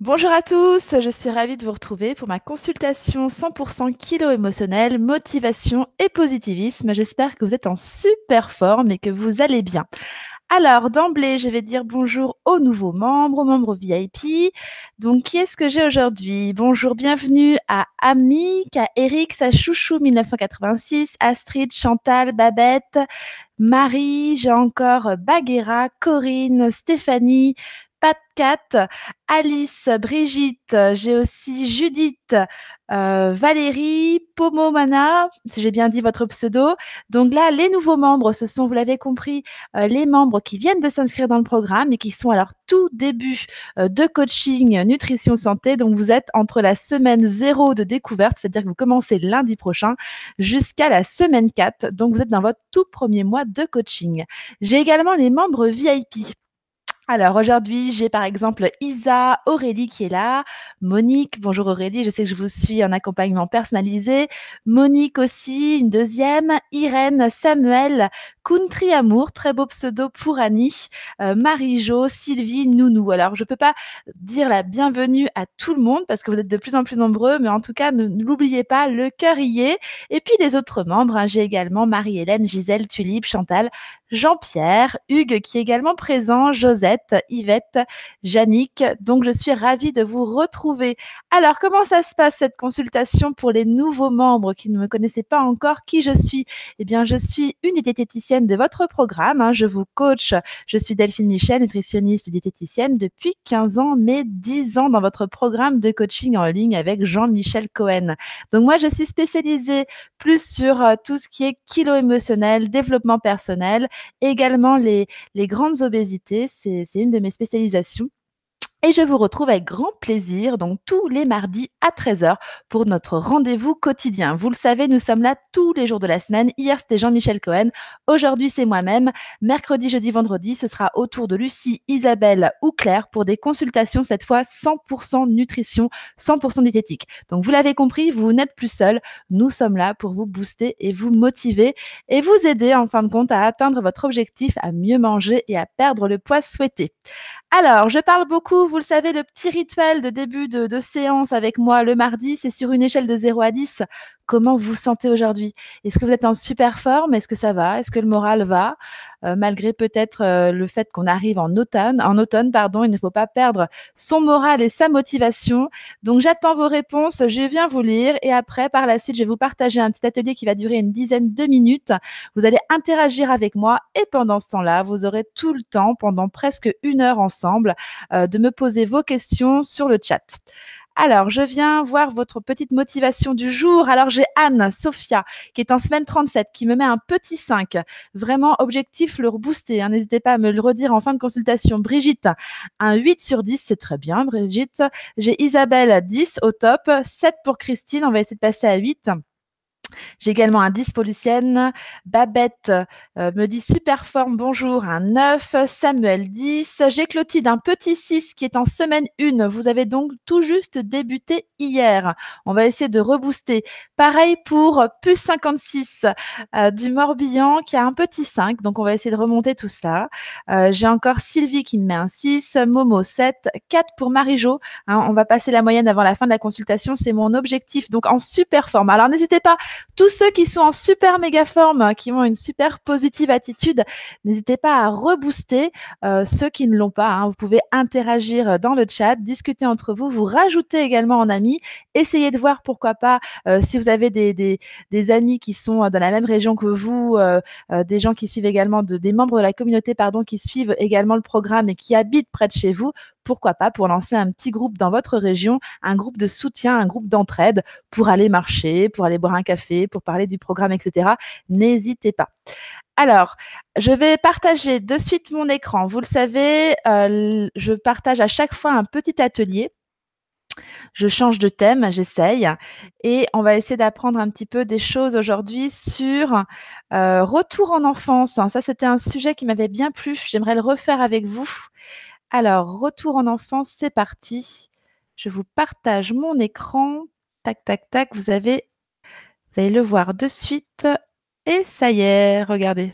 Bonjour à tous, je suis ravie de vous retrouver pour ma consultation 100% kilo émotionnel, motivation et positivisme. J'espère que vous êtes en super forme et que vous allez bien. Alors, d'emblée, je vais dire bonjour aux nouveaux membres, aux membres VIP. Donc, qui est-ce que j'ai aujourd'hui? Bonjour, bienvenue à Amic, à Eric, à Chouchou 1986, Astrid, Chantal, Babette, Marie, j'ai encore Baguera, Corinne, Stéphanie, Pat Cat, Alice, Brigitte, j'ai aussi Judith, euh, Valérie, Pomomana, si j'ai bien dit votre pseudo. Donc là, les nouveaux membres, ce sont, vous l'avez compris, euh, les membres qui viennent de s'inscrire dans le programme et qui sont à leur tout début euh, de coaching nutrition santé. Donc vous êtes entre la semaine 0 de découverte, c'est-à-dire que vous commencez lundi prochain, jusqu'à la semaine 4. Donc vous êtes dans votre tout premier mois de coaching. J'ai également les membres VIP. Alors aujourd'hui, j'ai par exemple Isa, Aurélie qui est là, Monique, bonjour Aurélie, je sais que je vous suis en accompagnement personnalisé, Monique aussi, une deuxième, Irène, Samuel, Country Amour, très beau pseudo pour Annie, euh, Marie-Jo, Sylvie, Nounou. Alors je ne peux pas dire la bienvenue à tout le monde parce que vous êtes de plus en plus nombreux, mais en tout cas, ne, l'oubliez pas, le cœur y est. Et puis les autres membres, hein, j'ai également Marie-Hélène, Gisèle, Tulipe, Chantal, Jean-Pierre, Hugues qui est également présent, Josette, Yvette, Jannick. Donc je suis ravie de vous retrouver. Alors comment ça se passe cette consultation pour les nouveaux membres qui ne me connaissaient pas encore qui je suis? Eh bien je suis une diététicienne de votre programme. Hein. Je vous coach. Je suis Delphine Michel, nutritionniste et diététicienne depuis 15 ans, mais 10 ans dans votre programme de coaching en ligne avec Jean-Michel Cohen. Donc moi je suis spécialisée plus sur euh, tout ce qui est kilo émotionnel, développement personnel également les, les grandes obésités. C'est une de mes spécialisations. Et je vous retrouve avec grand plaisir, tous les mardis à 13h pour notre rendez-vous quotidien. Vous le savez, nous sommes là tous les jours de la semaine. Hier, c'était Jean-Michel Cohen. Aujourd'hui, c'est moi-même. Mercredi, jeudi, vendredi, ce sera autour de Lucie, Isabelle ou Claire pour des consultations, cette fois 100% nutrition, 100% diététique. Donc, vous l'avez compris, vous n'êtes plus seul. Nous sommes là pour vous booster et vous motiver et vous aider, en fin de compte, à atteindre votre objectif, à mieux manger et à perdre le poids souhaité. Alors, je parle beaucoup, vous le savez, le petit rituel de début de, séance avec moi le mardi, c'est sur une échelle de 0 à 10 comment vous vous sentez aujourd'hui? Est-ce que vous êtes en super forme? Est-ce que ça va? Est-ce que le moral va? Euh, Malgré peut-être euh, le fait qu'on arrive en automne, en automne, pardon, il ne faut pas perdre son moral et sa motivation. Donc j'attends vos réponses, je viens vous lire et après, par la suite, je vais vous partager un petit atelier qui va durer une dizaine de minutes. Vous allez interagir avec moi et pendant ce temps-là, vous aurez tout le temps, pendant presque une heure ensemble, euh, de me poser vos questions sur le chat. Alors, je viens voir votre petite motivation du jour. Alors, j'ai Anne, Sophia, qui est en semaine 37, qui me met un petit 5. Vraiment, objectif, le rebooster. Hein. N'hésitez pas à me le redire en fin de consultation. Brigitte, un 8 sur 10, c'est très bien, Brigitte. J'ai Isabelle, 10 au top. 7 pour Christine, on va essayer de passer à 8. J'ai également un 10 pour Lucienne. Babette euh, me dit super forme, bonjour, un 9. Samuel 10. J'ai Clotilde, un petit 6 qui est en semaine 1. Vous avez donc tout juste débuté hier. On va essayer de rebooster. Pareil pour Plus 56 euh, du Morbihan qui a un petit 5. Donc on va essayer de remonter tout ça. Euh, j'ai encore Sylvie qui me met un 6. Momo 7. 4 pour Marie-Jo. Hein, on va passer la moyenne avant la fin de la consultation. C'est mon objectif. Donc en super forme. Alors n'hésitez pas tous ceux qui sont en super méga forme, qui ont une super positive attitude, n'hésitez pas à rebooster. Euh, ceux qui ne l'ont pas, hein. vous pouvez interagir dans le chat, discuter entre vous, vous rajoutez également en amis, essayez de voir pourquoi pas euh, si vous avez des, amis qui sont dans la même région que vous, euh, des gens qui suivent également, de, des membres de la communauté pardon, qui suivent également le programme et qui habitent près de chez vous, pourquoi pas pour lancer un petit groupe dans votre région, un groupe de soutien, un groupe d'entraide pour aller marcher, pour aller boire un café, pour parler du programme, etc. N'hésitez pas. Alors, je vais partager de suite mon écran. Vous le savez, euh, je partage à chaque fois un petit atelier. Je change de thème, j'essaye. Et on va essayer d'apprendre un petit peu des choses aujourd'hui sur euh, retour en enfance. Ça, c'était un sujet qui m'avait bien plu. J'aimerais le refaire avec vous. Alors, retour en enfance, c'est parti. Je vous partage mon écran. Tac, tac, tac. Vous avez, allez le voir de suite. Et ça y est, regardez.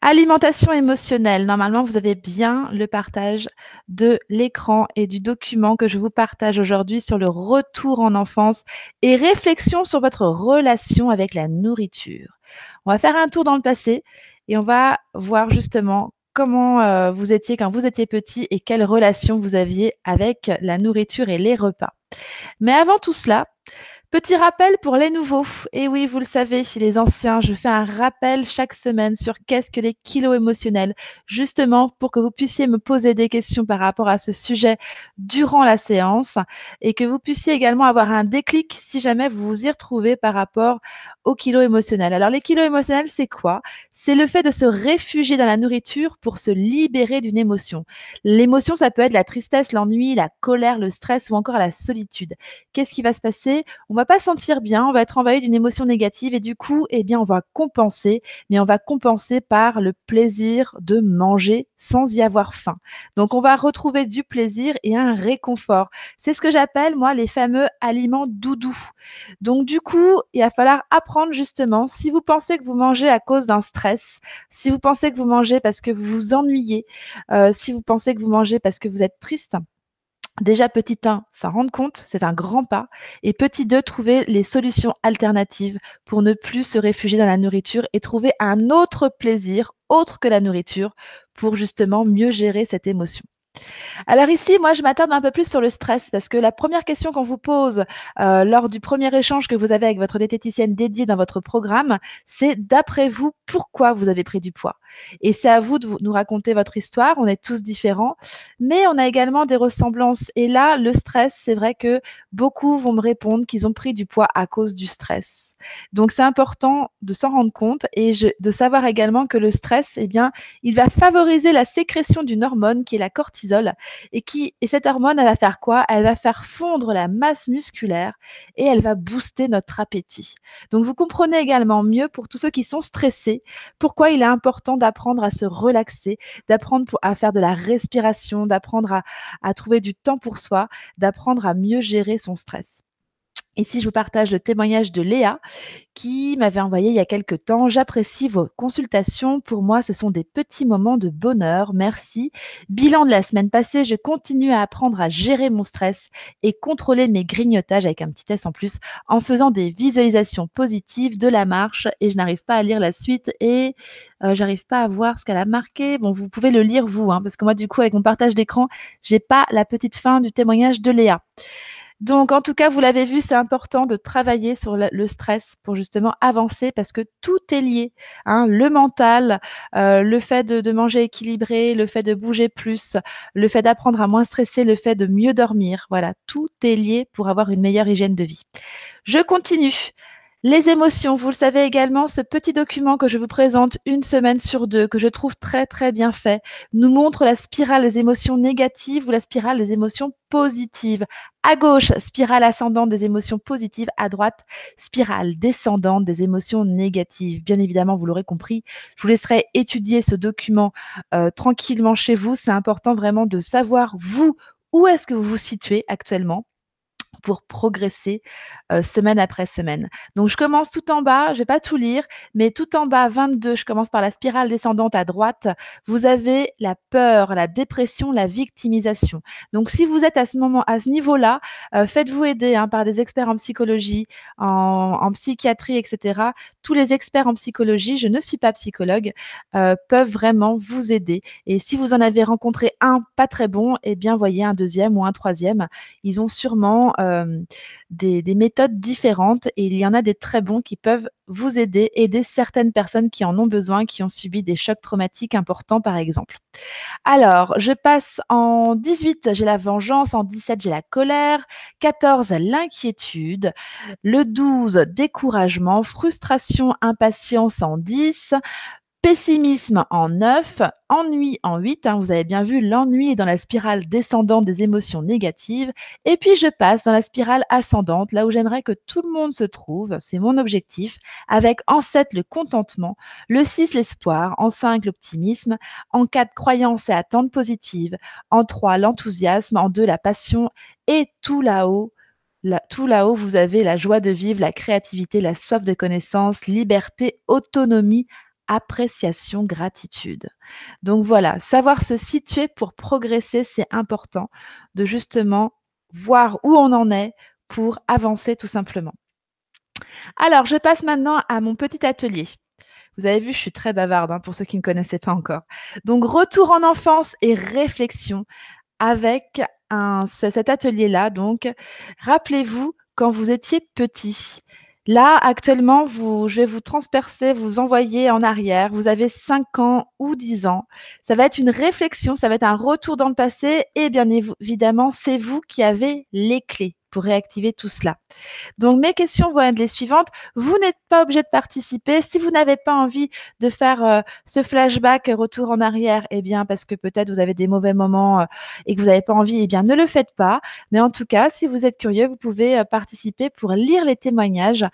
Alimentation émotionnelle. Normalement, vous avez bien le partage de l'écran et du document que je vous partage aujourd'hui sur le retour en enfance et réflexion sur votre relation avec la nourriture. On va faire un tour dans le passé et on va voir justement comment euh, vous étiez quand vous étiez petit et quelle relation vous aviez avec la nourriture et les repas. Mais avant tout cela, Petit rappel pour les nouveaux. Et oui, vous le savez, les anciens, je fais un rappel chaque semaine sur qu'est-ce que les kilos émotionnels, justement pour que vous puissiez me poser des questions par rapport à ce sujet durant la séance et que vous puissiez également avoir un déclic si jamais vous vous y retrouvez par rapport aux kilos émotionnels. Alors les kilos émotionnels, c'est quoi? C'est le fait de se réfugier dans la nourriture pour se libérer d'une émotion. L'émotion, ça peut être la tristesse, l'ennui, la colère, le stress ou encore la solitude. Qu'est-ce qui va se passer? Va pas sentir bien, on va être envahi d'une émotion négative et du coup, eh bien, on va compenser, mais on va compenser par le plaisir de manger sans y avoir faim. Donc, on va retrouver du plaisir et un réconfort. C'est ce que j'appelle, moi, les fameux aliments doudous. Donc, du coup, il va falloir apprendre justement, si vous pensez que vous mangez à cause d'un stress, si vous pensez que vous mangez parce que vous vous ennuyez, euh, si vous pensez que vous mangez parce que vous êtes triste, Déjà, petit 1, ça rendre compte, c'est un grand pas. Et petit 2, trouver les solutions alternatives pour ne plus se réfugier dans la nourriture et trouver un autre plaisir autre que la nourriture pour justement mieux gérer cette émotion. Alors ici, moi, je m'attarde un peu plus sur le stress parce que la première question qu'on vous pose euh, lors du premier échange que vous avez avec votre diététicienne dédiée dans votre programme, c'est d'après vous, pourquoi vous avez pris du poids? Et c'est à vous de nous raconter votre histoire. On est tous différents, mais on a également des ressemblances. Et là, le stress, c'est vrai que beaucoup vont me répondre qu'ils ont pris du poids à cause du stress. Donc c'est important de s'en rendre compte et de savoir également que le stress, eh bien, il va favoriser la sécrétion d'une hormone qui est la et qui et cette hormone, elle va faire quoi? Elle va faire fondre la masse musculaire et elle va booster notre appétit. Donc vous comprenez également mieux pour tous ceux qui sont stressés pourquoi il est important d'apprendre à se relaxer, d'apprendre à faire de la respiration, d'apprendre à, à trouver du temps pour soi, d'apprendre à mieux gérer son stress. Ici, je vous partage le témoignage de Léa qui m'avait envoyé il y a quelques temps. J'apprécie vos consultations. Pour moi, ce sont des petits moments de bonheur. Merci. Bilan de la semaine passée, je continue à apprendre à gérer mon stress et contrôler mes grignotages avec un petit S en plus en faisant des visualisations positives de la marche et je n'arrive pas à lire la suite et euh, j'arrive pas à voir ce qu'elle a marqué. Bon, vous pouvez le lire vous, hein, parce que moi, du coup, avec mon partage d'écran, j'ai pas la petite fin du témoignage de Léa. Donc, en tout cas, vous l'avez vu, c'est important de travailler sur le stress pour justement avancer parce que tout est lié. Hein, le mental, euh, le fait de, manger équilibré, le fait de bouger plus, le fait d'apprendre à moins stresser, le fait de mieux dormir. Voilà, tout est lié pour avoir une meilleure hygiène de vie. Je continue. Les émotions, vous le savez également, ce petit document que je vous présente une semaine sur deux, que je trouve très très bien fait, nous montre la spirale des émotions négatives ou la spirale des émotions positives. À gauche, spirale ascendante des émotions positives, à droite, spirale descendante des émotions négatives. Bien évidemment, vous l'aurez compris, je vous laisserai étudier ce document euh, tranquillement chez vous. C'est important vraiment de savoir, vous, où est-ce que vous vous situez actuellement pour progresser semaine après semaine. Donc je commence tout en bas, je vais pas tout lire, mais tout en bas 22, je commence par la spirale descendante à droite. Vous avez la peur, la dépression, la victimisation. Donc si vous êtes à ce moment, à ce niveau-là, faites-vous aider hein, par des experts en psychologie, en, psychiatrie, etc. Tous les experts en psychologie, je ne suis pas psychologue, peuvent vraiment vous aider. Et si vous en avez rencontré un pas très bon, eh bien voyez un deuxième ou un troisième. Ils ont sûrement des, méthodes différentes et il y en a des très bons qui peuvent vous aider, aider certaines personnes qui en ont besoin, qui ont subi des chocs traumatiques importants par exemple. Alors, je passe en 18, j'ai la vengeance, en 17, j'ai la colère, 14, l'inquiétude, le 12, découragement, frustration, impatience en 10, Pessimisme en 9, ennui en 8. Hein, vous avez bien vu, l'ennui est dans la spirale descendante des émotions négatives. Et puis je passe dans la spirale ascendante, là où j'aimerais que tout le monde se trouve. C'est mon objectif. Avec en 7 le contentement, le 6 l'espoir, en 5 l'optimisme, en 4 croyance et attente positive, en 3 l'enthousiasme, en 2 la passion et tout là-haut tout là-haut, vous avez la joie de vivre, la créativité, la soif de connaissance, liberté, autonomie, appréciation, gratitude. Donc voilà, savoir se situer pour progresser, c'est important de justement voir où on en est pour avancer tout simplement. Alors, je passe maintenant à mon petit atelier. Vous avez vu, je suis très bavarde hein, pour ceux qui ne connaissaient pas encore. Donc, retour en enfance et réflexion avec cet atelier-là. Donc, rappelez-vous quand vous étiez petit. Là, actuellement, vous, je vais vous transpercer, vous envoyer en arrière. Vous avez 5 ans ou 10 ans. Ça va être une réflexion, ça va être un retour dans le passé et bien évidemment, c'est vous qui avez les clés pour réactiver tout cela. Donc mes questions vont être les suivantes. Vous n'êtes pas obligé de participer. Si vous n'avez pas envie de faire euh, ce flashback retour en arrière, eh bien parce que peut-être vous avez des mauvais moments euh, et que vous n'avez pas envie, eh bien ne le faites pas. Mais en tout cas, si vous êtes curieux, vous pouvez euh, participer pour lire les témoignages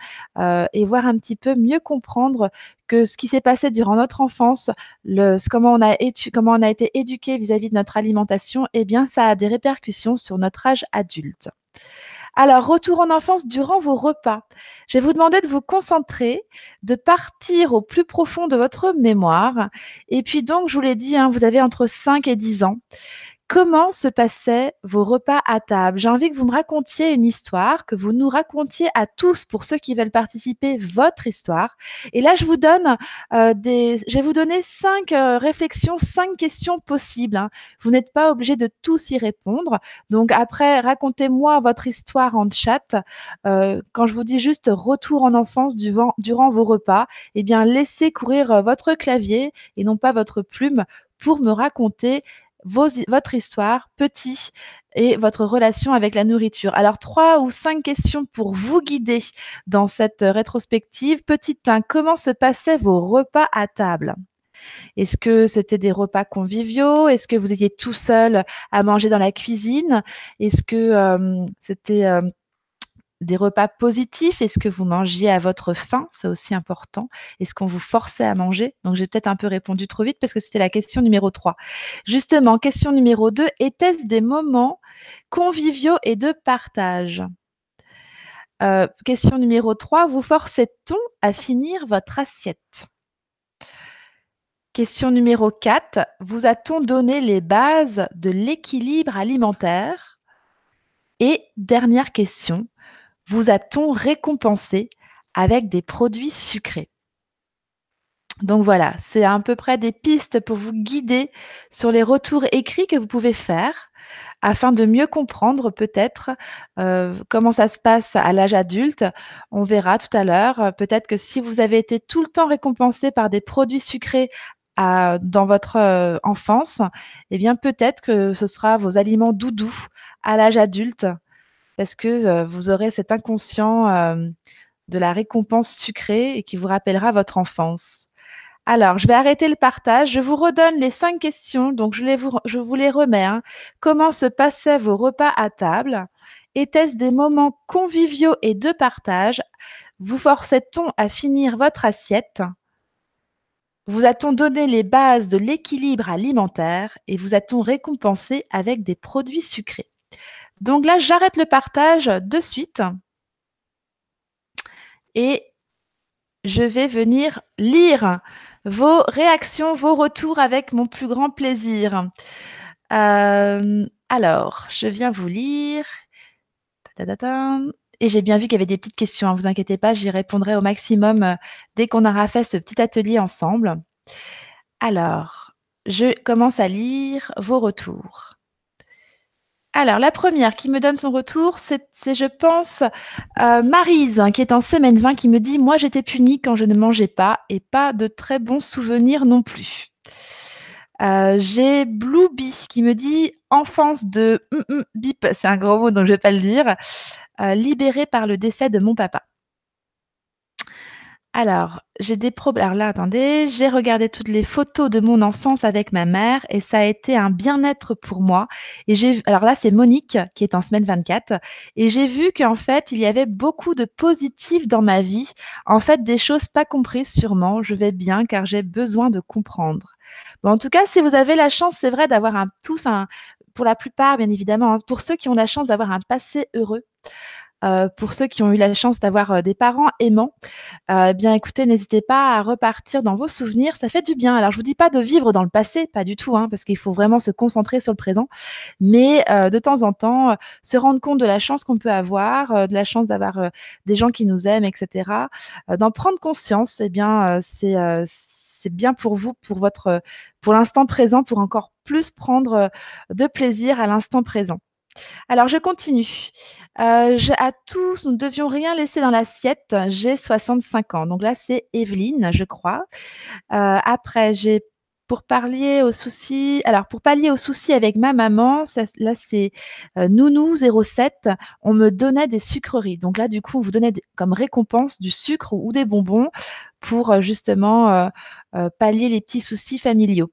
et voir un petit peu mieux comprendre que ce qui s'est passé durant notre enfance, comment, on a comment on a été éduqué vis-à-vis de notre alimentation, eh bien ça a des répercussions sur notre âge adulte. Alors, retour en enfance durant vos repas. Je vais vous demander de vous concentrer, de partir au plus profond de votre mémoire. Et puis donc, je vous l'ai dit, hein, vous avez entre 5 et 10 ans. Comment se passaient vos repas à table? J'ai envie que vous me racontiez une histoire, que vous nous racontiez à tous, pour ceux qui veulent participer, votre histoire. Et là, je vous donne euh, des, je vais vous donner cinq euh, réflexions, cinq questions possibles. Hein. Vous n'êtes pas obligé de tous y répondre. Donc après, racontez-moi votre histoire en chat. Euh, quand je vous dis juste retour en enfance durant, durant vos repas, eh bien laissez courir votre clavier et non pas votre plume pour me raconter votre histoire petit et votre relation avec la nourriture. Alors, trois ou cinq questions pour vous guider dans cette rétrospective. Petit 1, comment se passaient vos repas à table? Est-ce que c'était des repas conviviaux? Est-ce que vous étiez tout seul à manger dans la cuisine? Est-ce que euh, c'était euh, des repas positifs? Est-ce que vous mangiez à votre faim? C'est aussi important. Est-ce qu'on vous forçait à manger? Donc j'ai peut-être un peu répondu trop vite parce que c'était la question numéro 3. Justement, question numéro 2, était-ce des moments conviviaux et de partage? Euh, Question numéro 3, vous forçait-on à finir votre assiette? Question numéro 4, vous a-t-on donné les bases de l'équilibre alimentaire? Et dernière question, vous a-t-on récompensé avec des produits sucrés? Donc voilà, c'est à peu près des pistes pour vous guider sur les retours écrits que vous pouvez faire afin de mieux comprendre peut-être euh, comment ça se passe à l'âge adulte. On verra tout à l'heure. Peut-être que si vous avez été tout le temps récompensé par des produits sucrés dans votre euh, enfance, eh bien peut-être que ce sera vos aliments doudous à l'âge adulte parce que vous aurez cet inconscient de la récompense sucrée et qui vous rappellera votre enfance. Alors, je vais arrêter le partage. Je vous redonne les cinq questions. Donc, je, les vous, je vous les remets. Hein. Comment se passaient vos repas à table? Étaient-ce des moments conviviaux et de partage? Vous forçait-on à finir votre assiette? Vous a-t-on donné les bases de l'équilibre alimentaire et vous a-t-on récompensé avec des produits sucrés? Donc là, j'arrête le partage de suite. Et je vais venir lire vos réactions, vos retours avec mon plus grand plaisir. Euh, alors, je viens vous lire. Et j'ai bien vu qu'il y avait des petites questions, ne hein, vous inquiétez pas, j'y répondrai au maximum euh, dès qu'on aura fait ce petit atelier ensemble. Alors, je commence à lire vos retours. Alors, la première qui me donne son retour, c'est, je pense, euh, Marise, hein, qui est en semaine 20, qui me dit Moi, j'étais punie quand je ne mangeais pas et pas de très bons souvenirs non plus. Euh, j'ai Blueby qui me dit Enfance de mm, mm, bip, c'est un gros mot donc je ne vais pas le dire, euh, libérée par le décès de mon papa. Alors, j'ai des problèmes. Alors là, attendez, j'ai regardé toutes les photos de mon enfance avec ma mère et ça a été un bien-être pour moi. Et j'ai, alors là, c'est Monique qui est en semaine 24 et j'ai vu qu'en fait, il y avait beaucoup de positifs dans ma vie. En fait, des choses pas comprises sûrement. Je vais bien car j'ai besoin de comprendre. Bon, en tout cas, si vous avez la chance, c'est vrai d'avoir un tous un, pour la plupart, bien évidemment, hein, pour ceux qui ont la chance d'avoir un passé heureux. Euh, pour ceux qui ont eu la chance d'avoir euh, des parents aimants, euh, eh bien écoutez, n'hésitez pas à repartir dans vos souvenirs, ça fait du bien. Alors je vous dis pas de vivre dans le passé, pas du tout, hein, parce qu'il faut vraiment se concentrer sur le présent, mais de temps en temps, se rendre compte de la chance qu'on peut avoir, de la chance d'avoir des gens qui nous aiment, etc. D'en prendre conscience, eh bien c'est c'est bien pour vous, pour votre, pour l'instant présent, pour encore plus prendre de plaisir à l'instant présent. Alors, je continue. Euh, à tous, nous ne devions rien laisser dans l'assiette. J'ai 65 ans. Donc là, c'est Evelyne, je crois. Euh, après, j'ai pour aux soucis, alors pour pallier aux soucis avec ma maman, là c'est euh, Nounou 07, on me donnait des sucreries. Donc là, du coup, on vous donnait comme récompense du sucre ou des bonbons pour justement pallier les petits soucis familiaux.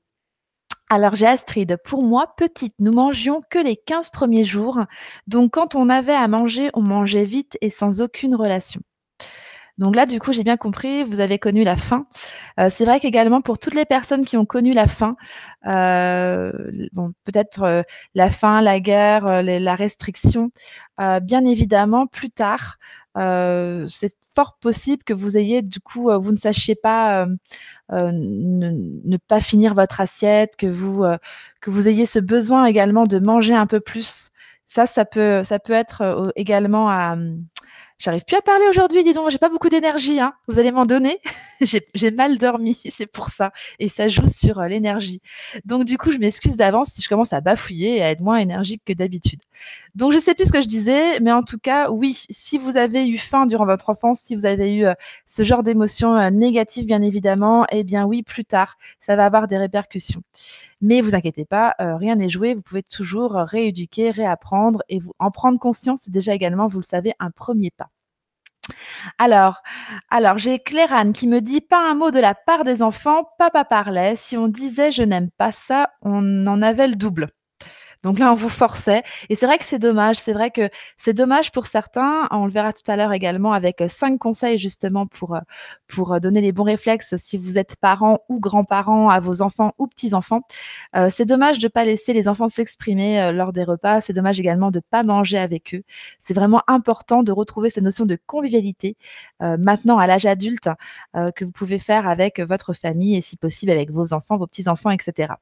Alors j'ai Astrid. Pour moi, petite, nous mangions que les 15 premiers jours. Donc quand on avait à manger, on mangeait vite et sans aucune relation. Donc là, du coup, j'ai bien compris, vous avez connu la faim. Euh, c'est vrai qu'également pour toutes les personnes qui ont connu la faim, euh, peut-être euh, la faim, la guerre, la restriction, bien évidemment, plus tard, c'est fort possible que vous ayez, du coup, euh, vous ne sachiez pas euh, euh, ne, pas finir votre assiette, que vous, que vous ayez ce besoin également de manger un peu plus. Ça, ça peut, ça peut être également à, J'arrive plus à parler aujourd'hui, dis donc, j'ai pas beaucoup d'énergie, hein. Vous allez m'en donner J'ai mal dormi, c'est pour ça. Et ça joue sur l'énergie. Donc du coup, je m'excuse d'avance si je commence à bafouiller et à être moins énergique que d'habitude. Donc je sais plus ce que je disais, mais en tout cas, oui, si vous avez eu faim durant votre enfance, si vous avez eu euh, ce genre d'émotions euh, négatives, bien évidemment, eh bien oui, plus tard, ça va avoir des répercussions. Mais vous inquiétez pas, rien n'est joué. Vous pouvez toujours rééduquer, réapprendre et vous en prendre conscience. C'est déjà également, vous le savez, un premier pas. Alors, alors j'ai Clérane qui me dit pas un mot de la part des enfants, papa parlait. Si on disait je n'aime pas ça, on en avait le double. Donc là, on vous forçait. Et c'est vrai que c'est dommage. C'est vrai que c'est dommage pour certains. On le verra tout à l'heure également avec euh, cinq conseils justement pour, euh, pour euh, donner les bons réflexes si vous êtes parents ou grands-parents à vos enfants ou petits-enfants. c'est dommage de ne pas laisser les enfants s'exprimer lors des repas. C'est dommage également de ne pas manger avec eux. C'est vraiment important de retrouver cette notion de convivialité maintenant à l'âge adulte que vous pouvez faire avec votre famille et si possible avec vos enfants, vos petits-enfants, etc.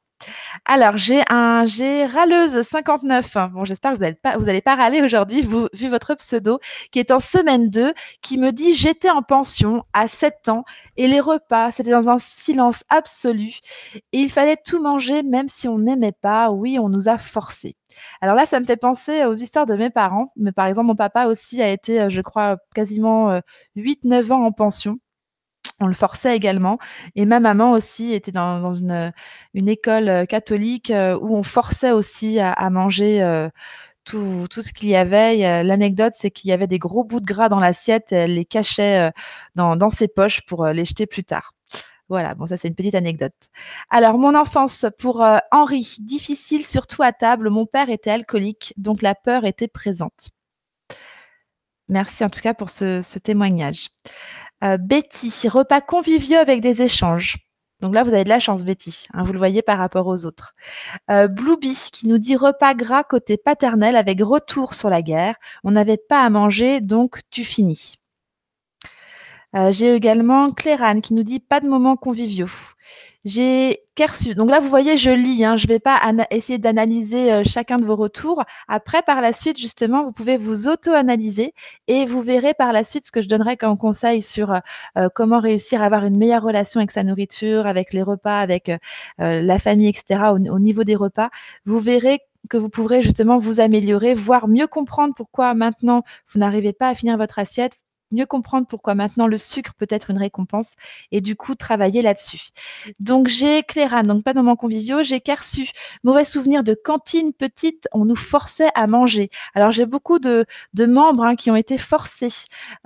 Alors, j'ai un j'ai râleuse 59. Bon, j'espère que vous n'allez pas, pas râler aujourd'hui, vu votre pseudo, qui est en semaine 2, qui me dit J'étais en pension à 7 ans et les repas, c'était dans un silence absolu et il fallait tout manger même si on n'aimait pas. Oui, on nous a forcés. Alors là, ça me fait penser aux histoires de mes parents. Mais par exemple, mon papa aussi a été, euh, je crois, quasiment 8-9 euh, ans en pension on le forçait également. Et ma maman aussi était dans, une, école euh, catholique euh, où on forçait aussi à, manger euh, tout, ce qu'il y avait. L'anecdote, c'est qu'il y avait des gros bouts de gras dans l'assiette. Elle les cachait dans, ses poches pour les jeter plus tard. Voilà, bon, ça c'est une petite anecdote. Alors, mon enfance pour Henri, difficile surtout à table. Mon père était alcoolique, donc la peur était présente. Merci en tout cas pour ce témoignage. Euh, Betty, repas conviviaux avec des échanges. Donc là, vous avez de la chance, Betty. Hein, vous le voyez par rapport aux autres. Euh, Blueby, qui nous dit repas gras côté paternel avec retour sur la guerre. On n'avait pas à manger, donc tu finis. Euh, j'ai également Clérane qui nous dit pas de moments conviviaux. J'ai Kersu. Donc là, vous voyez, je lis. Hein, je ne vais pas essayer d'analyser euh, chacun de vos retours. Après, par la suite, justement, vous pouvez vous auto-analyser et vous verrez par la suite ce que je donnerai comme conseil sur euh, comment réussir à avoir une meilleure relation avec sa nourriture, avec les repas, avec la famille, etc. Au, au niveau des repas, vous verrez que vous pourrez justement vous améliorer, voire mieux comprendre pourquoi maintenant vous n'arrivez pas à finir votre assiette, mieux comprendre pourquoi maintenant le sucre peut être une récompense et du coup travailler là-dessus. Donc j'ai Cléra, donc pas dans mon conviviaux, j'ai Kersu, mauvais souvenir de cantine petite, on nous forçait à manger. Alors j'ai beaucoup de, membres hein, qui ont été forcés.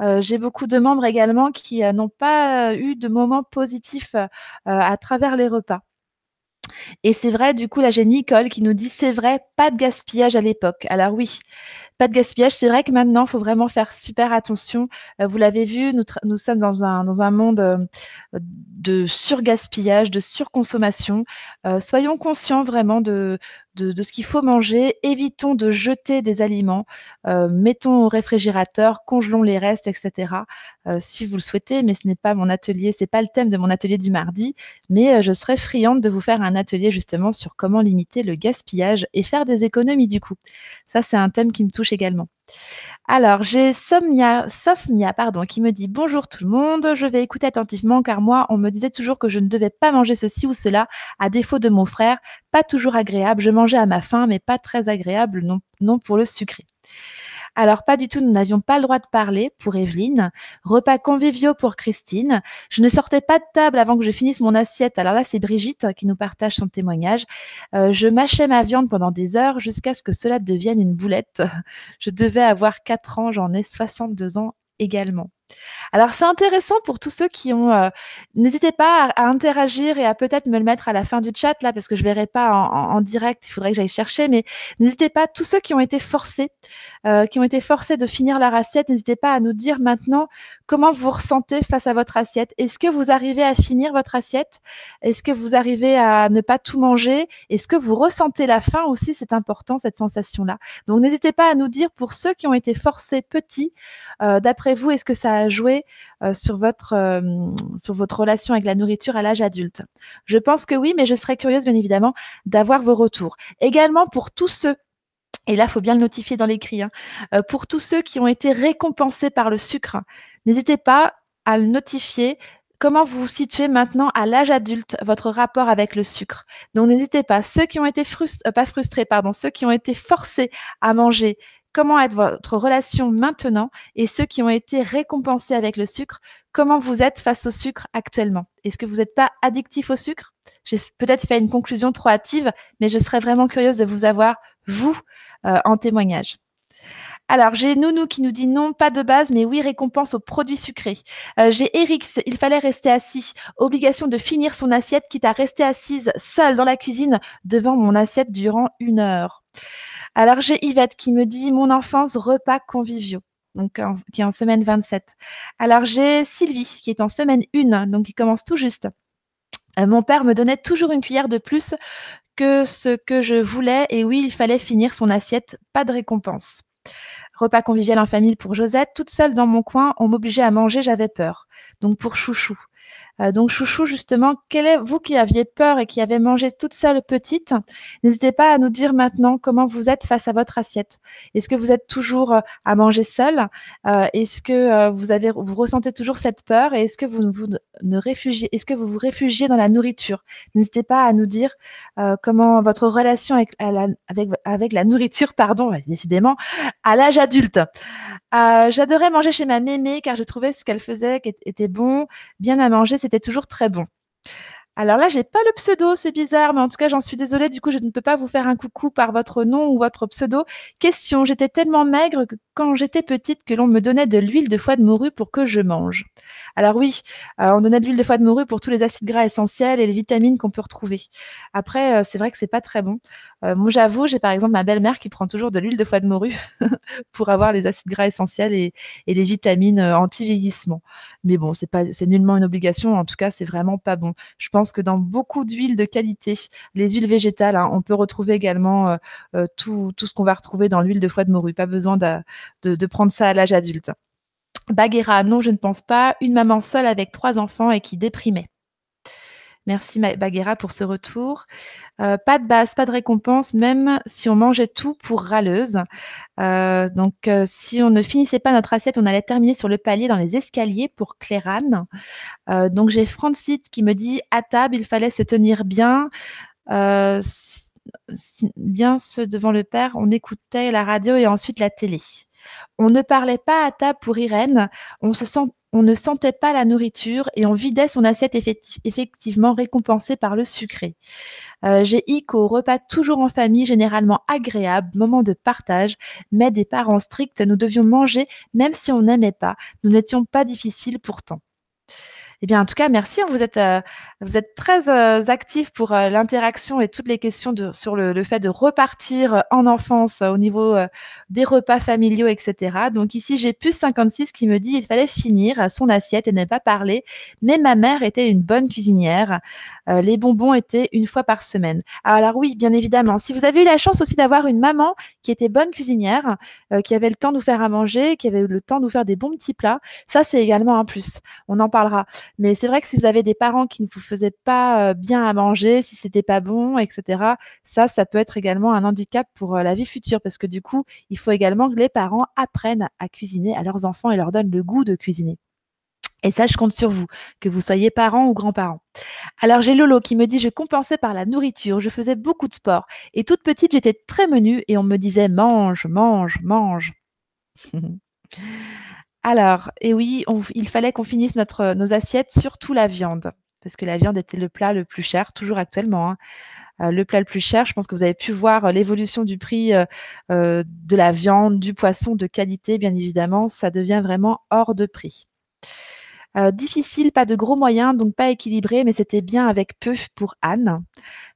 Euh, j'ai beaucoup de membres également qui euh, n'ont pas eu de moments positifs euh, à travers les repas. Et c'est vrai, du coup, là, j'ai Nicole qui nous dit c'est vrai, pas de gaspillage à l'époque. Alors oui, de gaspillage. C'est vrai que maintenant, il faut vraiment faire super attention. Euh, vous l'avez vu, nous, nous, sommes dans un, monde euh, de surgaspillage, de surconsommation. Euh, soyons conscients vraiment de, de, ce qu'il faut manger. Évitons de jeter des aliments. Mettons au réfrigérateur, congelons les restes, etc. Si vous le souhaitez, mais ce n'est pas mon atelier, c'est pas le thème de mon atelier du mardi. Mais je serais friande de vous faire un atelier justement sur comment limiter le gaspillage et faire des économies du coup. Ça, c'est un thème qui me touche également. Alors, j'ai Somnia, Sofmia pardon, qui me dit bonjour tout le monde. Je vais écouter attentivement car moi, on me disait toujours que je ne devais pas manger ceci ou cela, à défaut de mon frère. Pas toujours agréable. Je mangeais à ma faim, mais pas très agréable non, non pour le sucré. Alors, pas du tout, nous n'avions pas le droit de parler pour Evelyne. Repas conviviaux pour Christine. Je ne sortais pas de table avant que je finisse mon assiette. Alors là, c'est Brigitte qui nous partage son témoignage. Euh, je mâchais ma viande pendant des heures jusqu'à ce que cela devienne une boulette. Je devais avoir 4 ans, j'en ai 62 ans également. Alors c'est intéressant pour tous ceux qui ont. Euh, n'hésitez pas à, interagir et à peut-être me le mettre à la fin du chat là parce que je verrai pas en, direct. Il faudrait que j'aille chercher, mais n'hésitez pas. Tous ceux qui ont été forcés, euh, qui ont été forcés de finir leur assiette, n'hésitez pas à nous dire maintenant comment vous ressentez face à votre assiette. Est-ce que vous arrivez à finir votre assiette? Est-ce que vous arrivez à ne pas tout manger? Est-ce que vous ressentez la faim aussi? C'est important cette sensation là. Donc n'hésitez pas à nous dire pour ceux qui ont été forcés petits. Euh, d'après vous, est-ce que ça a joué euh, sur, votre, euh, sur votre relation avec la nourriture à l'âge adulte Je pense que oui, mais je serais curieuse, bien évidemment, d'avoir vos retours. Également pour tous ceux et là, il faut bien le notifier dans l'écrit. Hein, euh, pour tous ceux qui ont été récompensés par le sucre, n'hésitez pas à le notifier. Comment vous vous situez maintenant à l'âge adulte, votre rapport avec le sucre? Donc n'hésitez pas. Ceux qui ont été frustrés, pas frustrés, pardon, ceux qui ont été forcés à manger comment est votre relation maintenant et ceux qui ont été récompensés avec le sucre, comment vous êtes face au sucre actuellement? Est-ce que vous n'êtes pas addictif au sucre? J'ai peut-être fait une conclusion trop hâtive, mais je serais vraiment curieuse de vous avoir, vous, euh, en témoignage. Alors, j'ai Nounou qui nous dit non, pas de base, mais oui, récompense aux produits sucrés. Euh, j'ai Eric, il fallait rester assis. Obligation de finir son assiette, quitte à rester assise seule dans la cuisine devant mon assiette durant une heure. Alors j'ai Yvette qui me dit mon enfance repas conviviaux. Donc, qui est en semaine 27. Alors, j'ai Sylvie, qui est en semaine 1, donc qui commence tout juste. Euh, mon père me donnait toujours une cuillère de plus que ce que je voulais. Et oui, il fallait finir son assiette, pas de récompense. Repas convivial en famille pour Josette. Toute seule dans mon coin, on m'obligeait à manger, j'avais peur. Donc pour Chouchou. Euh, donc Chouchou, justement, est vous qui aviez peur et qui avez mangé toute seule petite N'hésitez pas à nous dire maintenant comment vous êtes face à votre assiette. Est-ce que vous êtes toujours euh, à manger seule? Euh, Est-ce que vous avez ressentez toujours cette peur et est-ce que vous vous réfugiez dans la nourriture? N'hésitez pas à nous dire comment votre relation avec, la, avec la nourriture, pardon, décidément, à l'âge adulte. J'adorais manger chez ma mémé car je trouvais ce qu'elle faisait qui était bon, bien à manger c'était toujours très bon. Alors là, j'ai pas le pseudo, c'est bizarre, mais en tout cas, j'en suis désolée. Du coup, je ne peux pas vous faire un coucou par votre nom ou votre pseudo. Question j'étais tellement maigre que quand j'étais petite, que l'on me donnait de l'huile de foie de morue pour que je mange. Alors oui, euh, on donnait de l'huile de foie de morue pour tous les acides gras essentiels et les vitamines qu'on peut retrouver. Après, euh, c'est vrai que c'est pas très bon. Euh, moi, j'avoue, j'ai par exemple ma belle-mère qui prend toujours de l'huile de foie de morue pour avoir les acides gras essentiels et, les vitamines anti-vieillissement. Mais bon, c'est c'est nullement une obligation. En tout cas, c'est vraiment pas bon. Je pense que dans beaucoup d'huiles de qualité, les huiles végétales, hein, on peut retrouver également euh, euh, tout, tout, ce qu'on va retrouver dans l'huile de foie de morue. Pas besoin de, de, de prendre ça à l'âge adulte. Baguera, non, je ne pense pas. Une maman seule avec trois enfants et qui déprimait. Merci Baguera pour ce retour. Euh, pas de base, pas de récompense, même si on mangeait tout pour râleuse. Euh, donc, euh, si on ne finissait pas notre assiette, on allait terminer sur le palier dans les escaliers pour Clérane. donc, j'ai Francite qui me dit à table, il fallait se tenir bien. bien ce devant le père, on écoutait la radio et ensuite la télé. On ne parlait pas à table pour Irène, on se sent on ne sentait pas la nourriture et on vidait son assiette effectivement récompensée par le sucré. Euh, j'ai Ico, repas toujours en famille, généralement agréable, moment de partage, mais des parents stricts, nous devions manger même si on n'aimait pas. Nous n'étions pas difficiles pourtant. Eh bien, en tout cas, merci. Hein. Vous êtes, euh, vous êtes très euh, actif pour euh, l'interaction et toutes les questions sur le, fait de repartir en enfance au niveau des repas familiaux, etc. Donc ici, j'ai plus 56 qui me dit il fallait finir son assiette et ne pas parler. Mais ma mère était une bonne cuisinière. Les bonbons étaient une fois par semaine. Alors oui, bien évidemment. Si vous avez eu la chance aussi d'avoir une maman qui était bonne cuisinière, qui avait le temps de nous faire à manger, qui avait le temps de nous faire des bons petits plats, ça c'est également un plus. On en parlera. Mais c'est vrai que si vous avez des parents qui ne vous faisaient pas bien à manger, si c'était pas bon, etc., ça, ça peut être également un handicap pour la vie future parce que du coup, il faut également que les parents apprennent à cuisiner à leurs enfants et leur donnent le goût de cuisiner. Et ça, je compte sur vous, que vous soyez parents ou grands-parents. Alors, j'ai Lolo qui me dit Je compensais par la nourriture, je faisais beaucoup de sport. Et toute petite, j'étais très menue et on me disait Mange, mange, mange. Alors, et oui, il fallait qu'on finisse notre, nos assiettes, surtout la viande, parce que la viande était le plat le plus cher, toujours actuellement. Hein. Euh, le plat le plus cher, je pense que vous avez pu voir euh, l'évolution du prix euh, de la viande, du poisson de qualité, bien évidemment, ça devient vraiment hors de prix. Difficile, pas de gros moyens, donc pas équilibré, mais c'était bien avec peu pour Anne.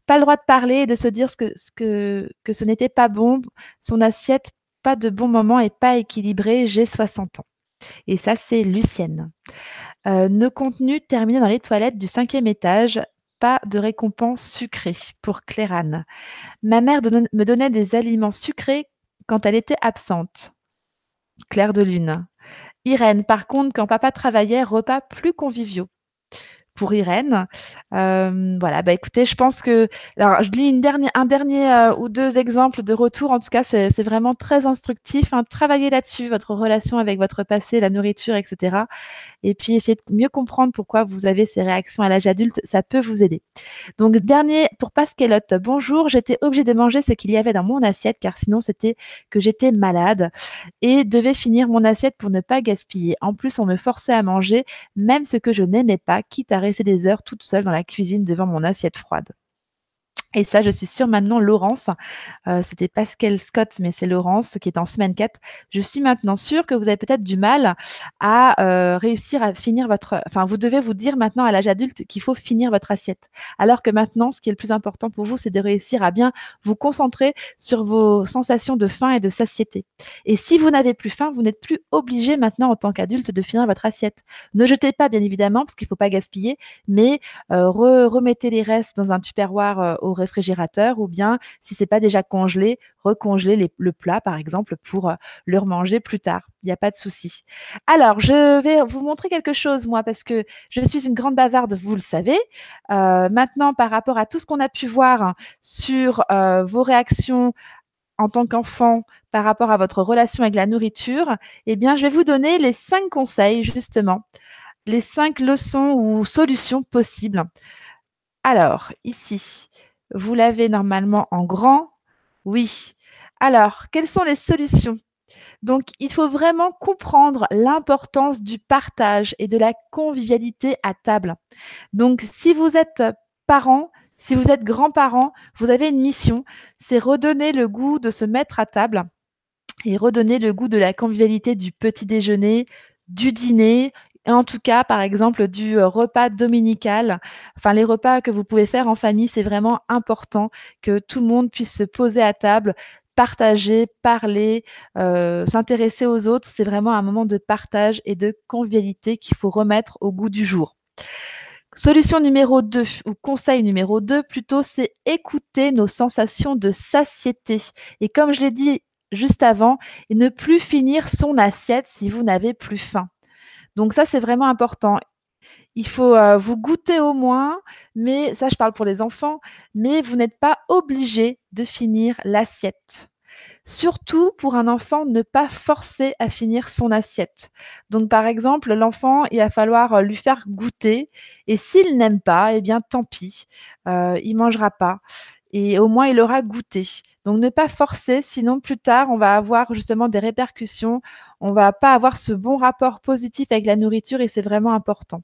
Pas le droit de parler et de se dire que, ce n'était pas bon. Son assiette, pas de bon moment et pas équilibré. J'ai 60 ans. Et ça, c'est Lucienne. Euh, nos contenus terminés dans les toilettes du cinquième étage. Pas de récompense sucrée pour Clérane. Ma mère me donnait des aliments sucrés quand elle était absente. Claire de Lune. Irène, par contre, quand papa travaillait, repas plus conviviaux pour Irène. Euh, voilà, bah écoutez, je pense que. Alors, je lis une dernière, un dernier euh, ou deux exemples de retour. En tout cas, c'est vraiment très instructif. Hein. Travaillez là-dessus, votre relation avec votre passé, la nourriture, etc. Et puis, essayez de mieux comprendre pourquoi vous avez ces réactions à l'âge adulte. Ça peut vous aider. Donc, dernier pour Pascalotte. Bonjour, j'étais obligée de manger ce qu'il y avait dans mon assiette car sinon, c'était que j'étais malade et devais finir mon assiette pour ne pas gaspiller. En plus, on me forçait à manger même ce que je n'aimais pas, quitte à rester des heures toute seule dans la cuisine devant mon assiette froide. Et ça, je suis sûre maintenant, Laurence, euh, c'était Pascal Scott, mais c'est Laurence qui est en semaine 4. Je suis maintenant sûre que vous avez peut-être du mal à euh, réussir à finir votre... Enfin, vous devez vous dire maintenant à l'âge adulte qu'il faut finir votre assiette. Alors que maintenant, ce qui est le plus important pour vous, c'est de réussir à bien vous concentrer sur vos sensations de faim et de satiété. Et si vous n'avez plus faim, vous n'êtes plus obligé maintenant en tant qu'adulte de finir votre assiette. Ne jetez pas, bien évidemment, parce qu'il ne faut pas gaspiller, mais euh, remettez les restes dans un tupperware au réfrigérateur ou bien si c'est pas déjà congelé, recongeler le plat par exemple pour euh, le remanger plus tard. Il n'y a pas de souci. Alors, je vais vous montrer quelque chose moi parce que je suis une grande bavarde, vous le savez. Euh, maintenant, par rapport à tout ce qu'on a pu voir sur euh, vos réactions en tant qu'enfant par rapport à votre relation avec la nourriture, eh bien, je vais vous donner les cinq conseils justement, les cinq leçons ou solutions possibles. Alors, ici, vous l'avez normalement en grand Oui. Alors, quelles sont les solutions? Donc, il faut vraiment comprendre l'importance du partage et de la convivialité à table. Donc, si vous êtes parent, si vous êtes grand-parent, vous avez une mission, c'est redonner le goût de se mettre à table et redonner le goût de la convivialité du petit déjeuner, du dîner en tout cas, par exemple, du euh, repas dominical, enfin les repas que vous pouvez faire en famille, c'est vraiment important que tout le monde puisse se poser à table, partager, parler, euh, s'intéresser aux autres. C'est vraiment un moment de partage et de convivialité qu'il faut remettre au goût du jour. Solution numéro 2 ou conseil numéro 2 plutôt, c'est écouter nos sensations de satiété. Et comme je l'ai dit juste avant, ne plus finir son assiette si vous n'avez plus faim. Donc ça, c'est vraiment important. Il faut euh, vous goûter au moins, mais ça, je parle pour les enfants, mais vous n'êtes pas obligé de finir l'assiette. Surtout pour un enfant, ne pas forcer à finir son assiette. Donc, par exemple, l'enfant, il va falloir euh, lui faire goûter, et s'il n'aime pas, eh bien, tant pis, euh, il mangera pas et au moins il aura goûté. Donc ne pas forcer, sinon plus tard on va avoir justement des répercussions, on va pas avoir ce bon rapport positif avec la nourriture et c'est vraiment important.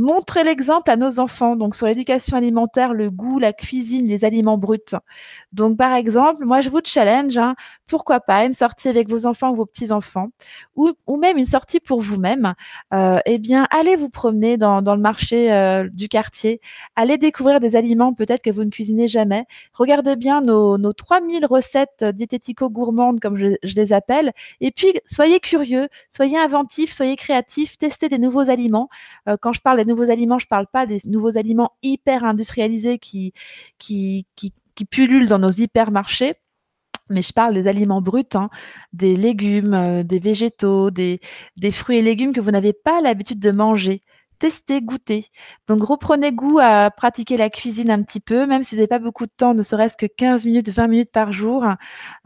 Montrer l'exemple à nos enfants, donc sur l'éducation alimentaire, le goût, la cuisine, les aliments bruts. Donc, par exemple, moi, je vous challenge, hein, pourquoi pas une sortie avec vos enfants ou vos petits-enfants, ou, même une sortie pour vous-même. Euh, eh bien, allez vous promener dans, le marché euh, du quartier, allez découvrir des aliments peut-être que vous ne cuisinez jamais. Regardez bien nos, nos 3000 recettes diétético-gourmandes, comme je, les appelle, et puis soyez curieux, soyez inventifs, soyez créatifs, testez des nouveaux aliments. Euh, quand je parle nouveaux aliments, je ne parle pas des nouveaux aliments hyper industrialisés qui, pullulent dans nos hypermarchés mais je parle des aliments bruts, hein, des légumes, euh, des végétaux, des, fruits et légumes que vous n'avez pas l'habitude de manger. Testez, goûtez. Donc reprenez goût à pratiquer la cuisine un petit peu, même si vous n'avez pas beaucoup de temps, ne serait-ce que 15 minutes, 20 minutes par jour,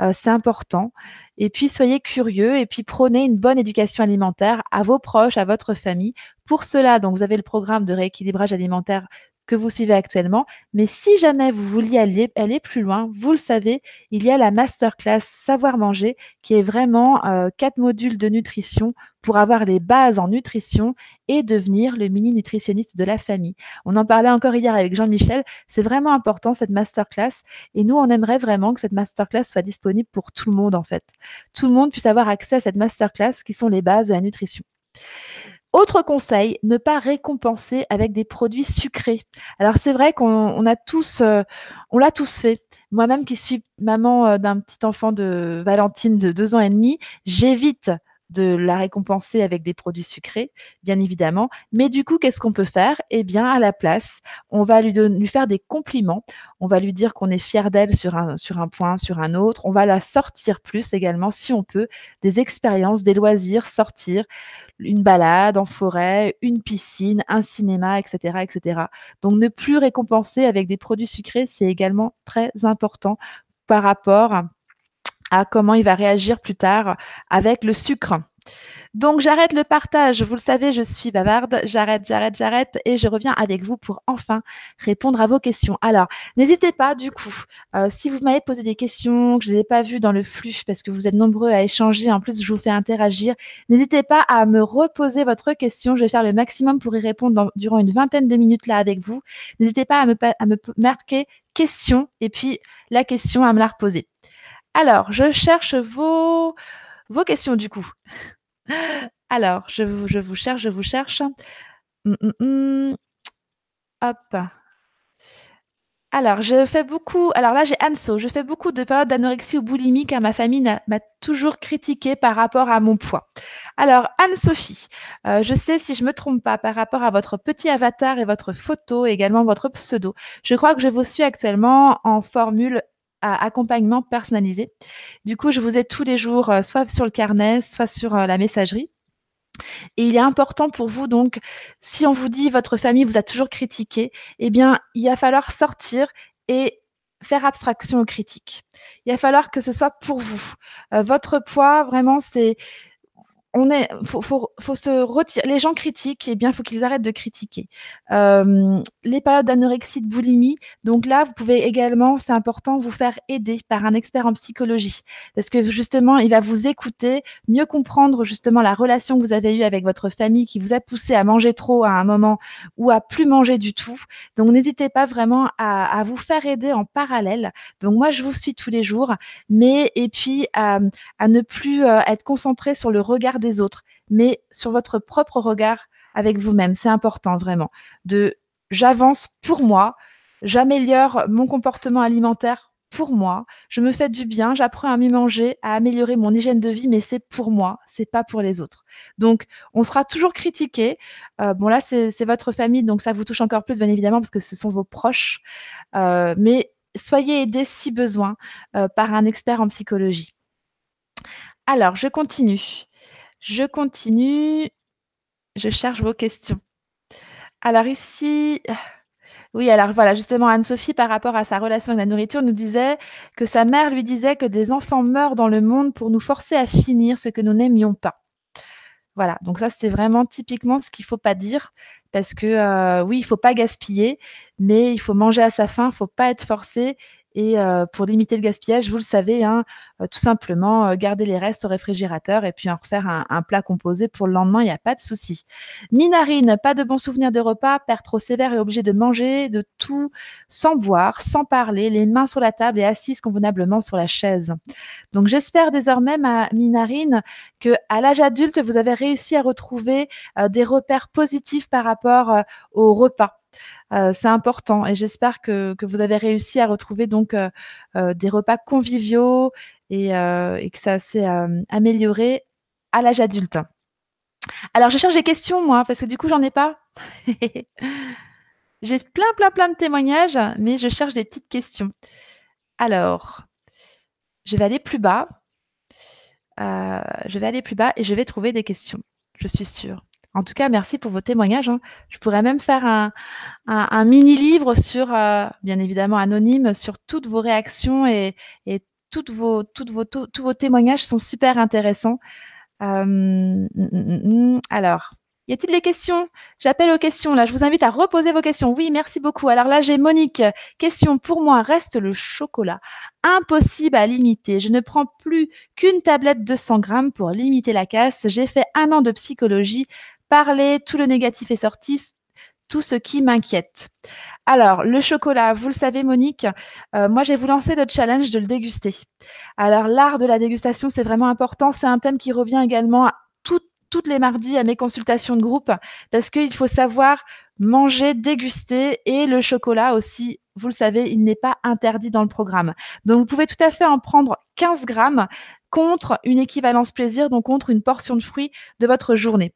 euh, c'est important. Et puis soyez curieux et puis prenez une bonne éducation alimentaire à vos proches, à votre famille. Pour cela, donc vous avez le programme de rééquilibrage alimentaire que vous suivez actuellement. Mais si jamais vous vouliez aller, plus loin, vous le savez, il y a la masterclass Savoir manger qui est vraiment euh, quatre modules de nutrition pour avoir les bases en nutrition et devenir le mini nutritionniste de la famille. On en parlait encore hier avec Jean-Michel. C'est vraiment important cette masterclass et nous, on aimerait vraiment que cette masterclass soit disponible pour tout le monde en fait. Tout le monde puisse avoir accès à cette masterclass qui sont les bases de la nutrition. Autre conseil, ne pas récompenser avec des produits sucrés. Alors c'est vrai qu'on a tous, euh, on l'a tous fait. Moi-même qui suis maman euh, d'un petit enfant de Valentine de deux ans et demi, j'évite de la récompenser avec des produits sucrés, bien évidemment. Mais du coup, qu'est-ce qu'on peut faire? Eh bien, à la place, on va lui, faire des compliments. On va lui dire qu'on est fier d'elle sur un, sur un point, sur un autre. On va la sortir plus également, si on peut, des expériences, des loisirs, sortir, une balade en forêt, une piscine, un cinéma, etc., etc. Donc, ne plus récompenser avec des produits sucrés, c'est également très important par rapport à comment il va réagir plus tard avec le sucre. Donc j'arrête le partage, vous le savez, je suis bavarde, j'arrête, j'arrête, j'arrête et je reviens avec vous pour enfin répondre à vos questions. Alors, n'hésitez pas du coup, euh, si vous m'avez posé des questions, que je ne les ai pas vues dans le flux parce que vous êtes nombreux à échanger, en plus je vous fais interagir, n'hésitez pas à me reposer votre question, je vais faire le maximum pour y répondre durant une vingtaine de minutes là avec vous. N'hésitez pas à me marquer question et puis la question à me la reposer. Alors, je cherche vos, questions du coup. Alors, je vous, cherche, je vous cherche. Hum, hum, hum. Hop. Alors, je fais beaucoup. Alors là, j'ai Anso. Je fais beaucoup de périodes d'anorexie ou boulimie car ma famille m'a toujours critiqué par rapport à mon poids. Alors, Anne-Sophie, euh, je sais si je me trompe pas par rapport à votre petit avatar et votre photo, également votre pseudo. Je crois que je vous suis actuellement en formule accompagnement personnalisé. Du coup, je vous ai tous les jours, euh, soit sur le carnet, soit sur euh, la messagerie. Et il est important pour vous, donc, si on vous dit votre famille vous a toujours critiqué, eh bien, il va falloir sortir et faire abstraction aux critiques. Il va falloir que ce soit pour vous. Euh, votre poids, vraiment, c'est on est, faut, faut, se retirer. Les gens critiquent, et eh bien, faut qu'ils arrêtent de critiquer. Les périodes d'anorexie, de boulimie. Donc là, vous pouvez également, c'est important, vous faire aider par un expert en psychologie, parce que justement, il va vous écouter, mieux comprendre justement la relation que vous avez eue avec votre famille, qui vous a poussé à manger trop à un moment ou à plus manger du tout. Donc n'hésitez pas vraiment à, à, vous faire aider en parallèle. Donc moi, je vous suis tous les jours, mais et puis à, à ne plus euh, être concentré sur le regard des autres, mais sur votre propre regard avec vous-même. C'est important vraiment de j'avance pour moi, j'améliore mon comportement alimentaire pour moi, je me fais du bien, j'apprends à mieux manger, à améliorer mon hygiène de vie, mais c'est pour moi, c'est pas pour les autres. Donc, on sera toujours critiqué. Euh, bon, là, c'est votre famille, donc ça vous touche encore plus, bien évidemment, parce que ce sont vos proches. Euh, mais soyez aidés si besoin euh, par un expert en psychologie. Alors, je continue. Je continue. Je cherche vos questions. Alors ici, oui, alors voilà, justement, Anne-Sophie, par rapport à sa relation avec la nourriture, nous disait que sa mère lui disait que des enfants meurent dans le monde pour nous forcer à finir ce que nous n'aimions pas. Voilà, donc ça, c'est vraiment typiquement ce qu'il ne faut pas dire, parce que euh, oui, il ne faut pas gaspiller, mais il faut manger à sa faim, il ne faut pas être forcé, Et euh, pour limiter le gaspillage, vous le savez, hein, euh, tout simplement euh, garder les restes au réfrigérateur et puis en refaire un, plat composé pour le lendemain, il n'y a pas de souci. Minarine, pas de bons souvenirs de repas, père trop sévère et obligé de manger de tout sans boire, sans parler, les mains sur la table et assise convenablement sur la chaise. Donc j'espère désormais, ma Minarine, que à l'âge adulte, vous avez réussi à retrouver des repères positifs par rapport au repas. Euh, c'est important et j'espère que, vous avez réussi à retrouver donc euh, euh, des repas conviviaux et, que ça s'est amélioré à l'âge adulte. Alors, je cherche des questions, moi, parce que du coup, j'en ai pas. J'ai plein, plein, plein de témoignages, mais je cherche des petites questions. Alors, je vais aller plus bas. je vais aller plus bas et je vais trouver des questions. Je suis sûre. En tout cas, merci pour vos témoignages. Hein. Je pourrais même faire un, mini-livre sur, euh, bien évidemment anonyme, sur toutes vos réactions et, toutes vos, tous vos témoignages sont super intéressants. Mm, mm, mm, alors, y a-t-il des questions? J'appelle aux questions. Là, je vous invite à reposer vos questions. Oui, merci beaucoup. Alors là, j'ai Monique. Question pour moi reste le chocolat. Impossible à limiter. Je ne prends plus qu'une tablette de 100 grammes pour limiter la casse. J'ai fait un an de psychologie parler, tout le négatif est sorti, tout ce qui m'inquiète. Alors, le chocolat, vous le savez, Monique, euh, moi, j'ai vous lancer le challenge de le déguster. Alors, l'art de la dégustation, c'est vraiment important. C'est un thème qui revient également toutes les mardis à mes consultations de groupe parce qu'il faut savoir manger, déguster et le chocolat aussi. Vous le savez, il n'est pas interdit dans le programme. Donc, vous pouvez tout à fait en prendre 15 grammes contre une équivalence plaisir, donc contre une portion de fruits de votre journée.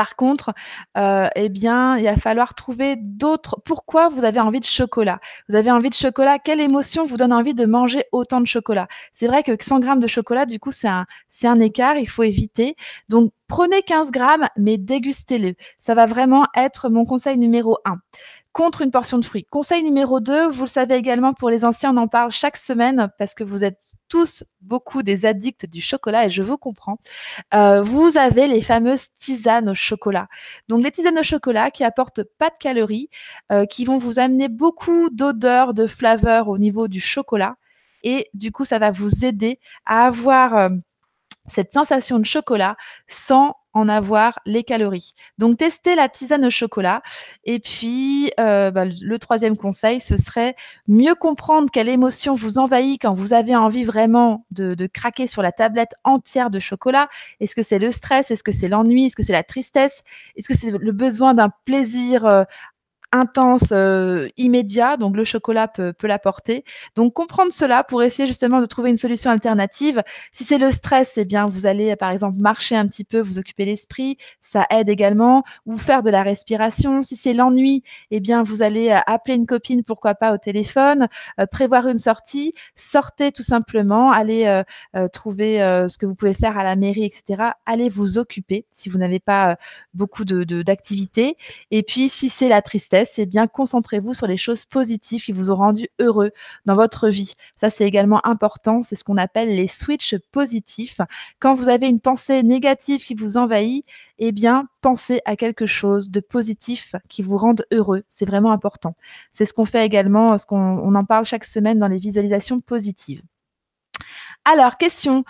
Par contre, euh, eh bien, il va falloir trouver d'autres. Pourquoi vous avez envie de chocolat? Vous avez envie de chocolat Quelle émotion vous donne envie de manger autant de chocolat? C'est vrai que 100 grammes de chocolat, du coup, c'est un, c'est un écart. Il faut éviter. Donc, prenez 15 grammes, mais dégustez-le. Ça va vraiment être mon conseil numéro 1 contre une portion de fruits. Conseil numéro 2, vous le savez également pour les anciens, on en parle chaque semaine parce que vous êtes tous beaucoup des addicts du chocolat et je vous comprends. Euh, vous avez les fameuses tisanes au chocolat. Donc les tisanes au chocolat qui apportent pas de calories, euh, qui vont vous amener beaucoup d'odeurs, de flaveurs au niveau du chocolat et du coup ça va vous aider à avoir euh, cette sensation de chocolat sans en avoir les calories. Donc, testez la tisane au chocolat. Et puis, euh, bah, le troisième conseil, ce serait mieux comprendre quelle émotion vous envahit quand vous avez envie vraiment de, craquer sur la tablette entière de chocolat. Est-ce que c'est le stress? Est-ce que c'est l'ennui? Est-ce que c'est la tristesse? Est-ce que c'est le besoin d'un plaisir euh, intense, euh, immédiat, donc le chocolat peut, peut l'apporter. Donc comprendre cela pour essayer justement de trouver une solution alternative. Si c'est le stress, eh bien vous allez par exemple marcher un petit peu, vous occuper l'esprit, ça aide également, ou faire de la respiration. Si c'est l'ennui, eh bien vous allez euh, appeler une copine, pourquoi pas au téléphone, euh, prévoir une sortie, sortez tout simplement, allez trouver ce que vous pouvez faire à la mairie, etc. Allez vous occuper si vous n'avez pas beaucoup de d'activités. Et puis si c'est la tristesse c'est bien concentrez-vous sur les choses positives qui vous ont rendu heureux dans votre vie. Ça, c'est également important. C'est ce qu'on appelle les switches positifs. Quand vous avez une pensée négative qui vous envahit, eh bien, pensez à quelque chose de positif qui vous rende heureux. C'est vraiment important. C'est ce qu'on fait également, ce qu'on on en parle chaque semaine dans les visualisations positives. Alors, question,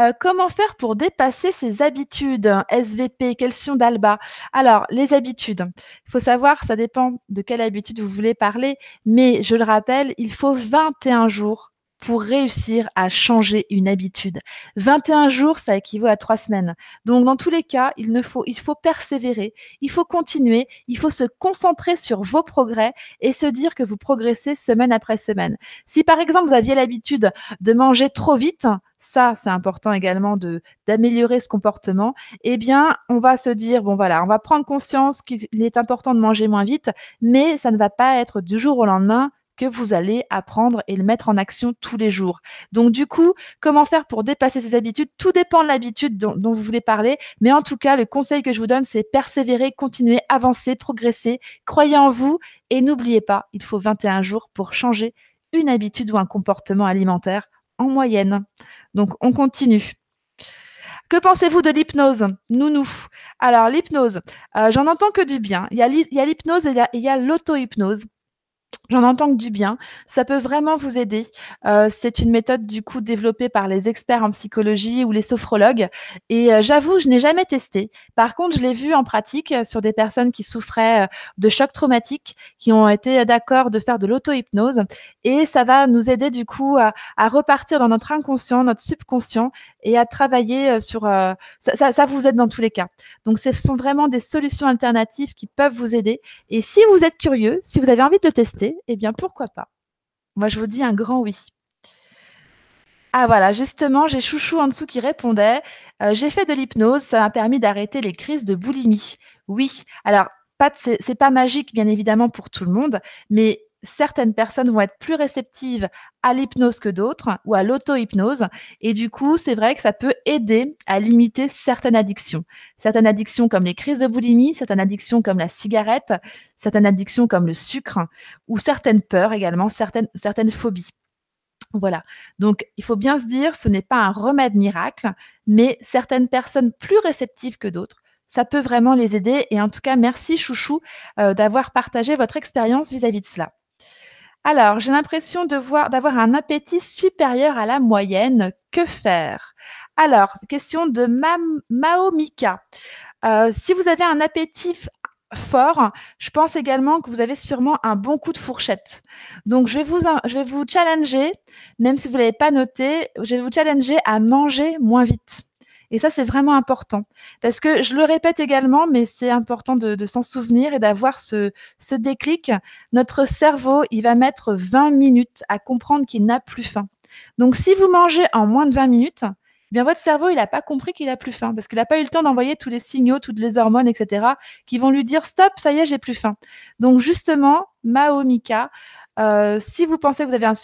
euh, comment faire pour dépasser ses habitudes SVP, question d'Alba. Alors, les habitudes, il faut savoir, ça dépend de quelle habitude vous voulez parler, mais je le rappelle, il faut 21 jours pour réussir à changer une habitude. 21 jours, ça équivaut à trois semaines. Donc, dans tous les cas, il, ne faut, il faut persévérer, il faut continuer, il faut se concentrer sur vos progrès et se dire que vous progressez semaine après semaine. Si par exemple, vous aviez l'habitude de manger trop vite, ça, c'est important également de d'améliorer ce comportement. Eh bien, on va se dire bon voilà, on va prendre conscience qu'il est important de manger moins vite, mais ça ne va pas être du jour au lendemain que vous allez apprendre et le mettre en action tous les jours. Donc du coup, comment faire pour dépasser ces habitudes? Tout dépend de l'habitude dont, vous voulez parler, mais en tout cas, le conseil que je vous donne, c'est persévérer, continuer, avancer, progresser, croyez en vous et n'oubliez pas, il faut 21 jours pour changer une habitude ou un comportement alimentaire en moyenne. Donc on continue. Que pensez-vous de l'hypnose? Nounou. Alors l'hypnose, euh, j'en entends que du bien. Il y a l'hypnose et il y a l'auto-hypnose. J'en entends que du bien. Ça peut vraiment vous aider. Heu, c'est une méthode du coup développée par les experts en psychologie ou les sophrologues et heu, j'avoue, je n'ai jamais testé. Par contre, je l'ai vu en pratique, heu, sur des personnes qui souffraient, de chocs traumatiques, qui ont été d'accord de faire de l'auto-hypnose et ça va nous aider du coup à repartir dans notre inconscient, notre subconscient et à travailler, sur, ça ça ça vous aide dans tous les cas. Donc ce sont vraiment des solutions alternatives qui peuvent vous aider et si vous êtes curieux, si vous avez envie de le tester, eh bien, pourquoi pas? Moi, je vous dis un grand oui. Ah voilà, justement, j'ai Chouchou en dessous qui répondait, heu: «J'ai fait de l'hypnose, ça m'a permis d'arrêter les crises de boulimie». Oui, alors c'est pas magique bien évidemment pour tout le monde, mais certaines personnes vont être plus réceptives à l'hypnose que d'autres ou à l'auto-hypnose et du coup, c'est vrai que ça peut aider à limiter certaines addictions. Certaines addictions comme les crises de boulimie, certaines addictions comme la cigarette, certaines addictions comme le sucre ou certaines peurs également, certaines phobies. Voilà, donc il faut bien se dire, ce n'est pas un remède miracle, mais certaines personnes plus réceptives que d'autres, ça peut vraiment les aider et en tout cas, merci chouchou, heu, d'avoir partagé votre expérience vis-à-vis de cela. Alors, j'ai l'impression d'avoir un appétit supérieur à la moyenne. Que faire? Alors, question de Mam Maomika. Heu, si vous avez un appétit fort, je pense également que vous avez sûrement un bon coup de fourchette. Donc je vais vous je vais vous challenger, même si vous l'avez pas noté, je vais vous challenger à manger moins vite. Et ça, c'est vraiment important. Parce que je le répète également, mais c'est important de, s'en souvenir et d'avoir ce, déclic. Notre cerveau, il va mettre 20 minutes à comprendre qu'il n'a plus faim. Donc, si vous mangez en moins de 20 minutes, eh bien votre cerveau, il n'a pas compris qu'il a plus faim parce qu'il n'a pas eu le temps d'envoyer tous les signaux, toutes les hormones, etc., qui vont lui dire stop, ça y est, j'ai plus faim. Donc, justement, Maomika, euh, si vous pensez que vous avez un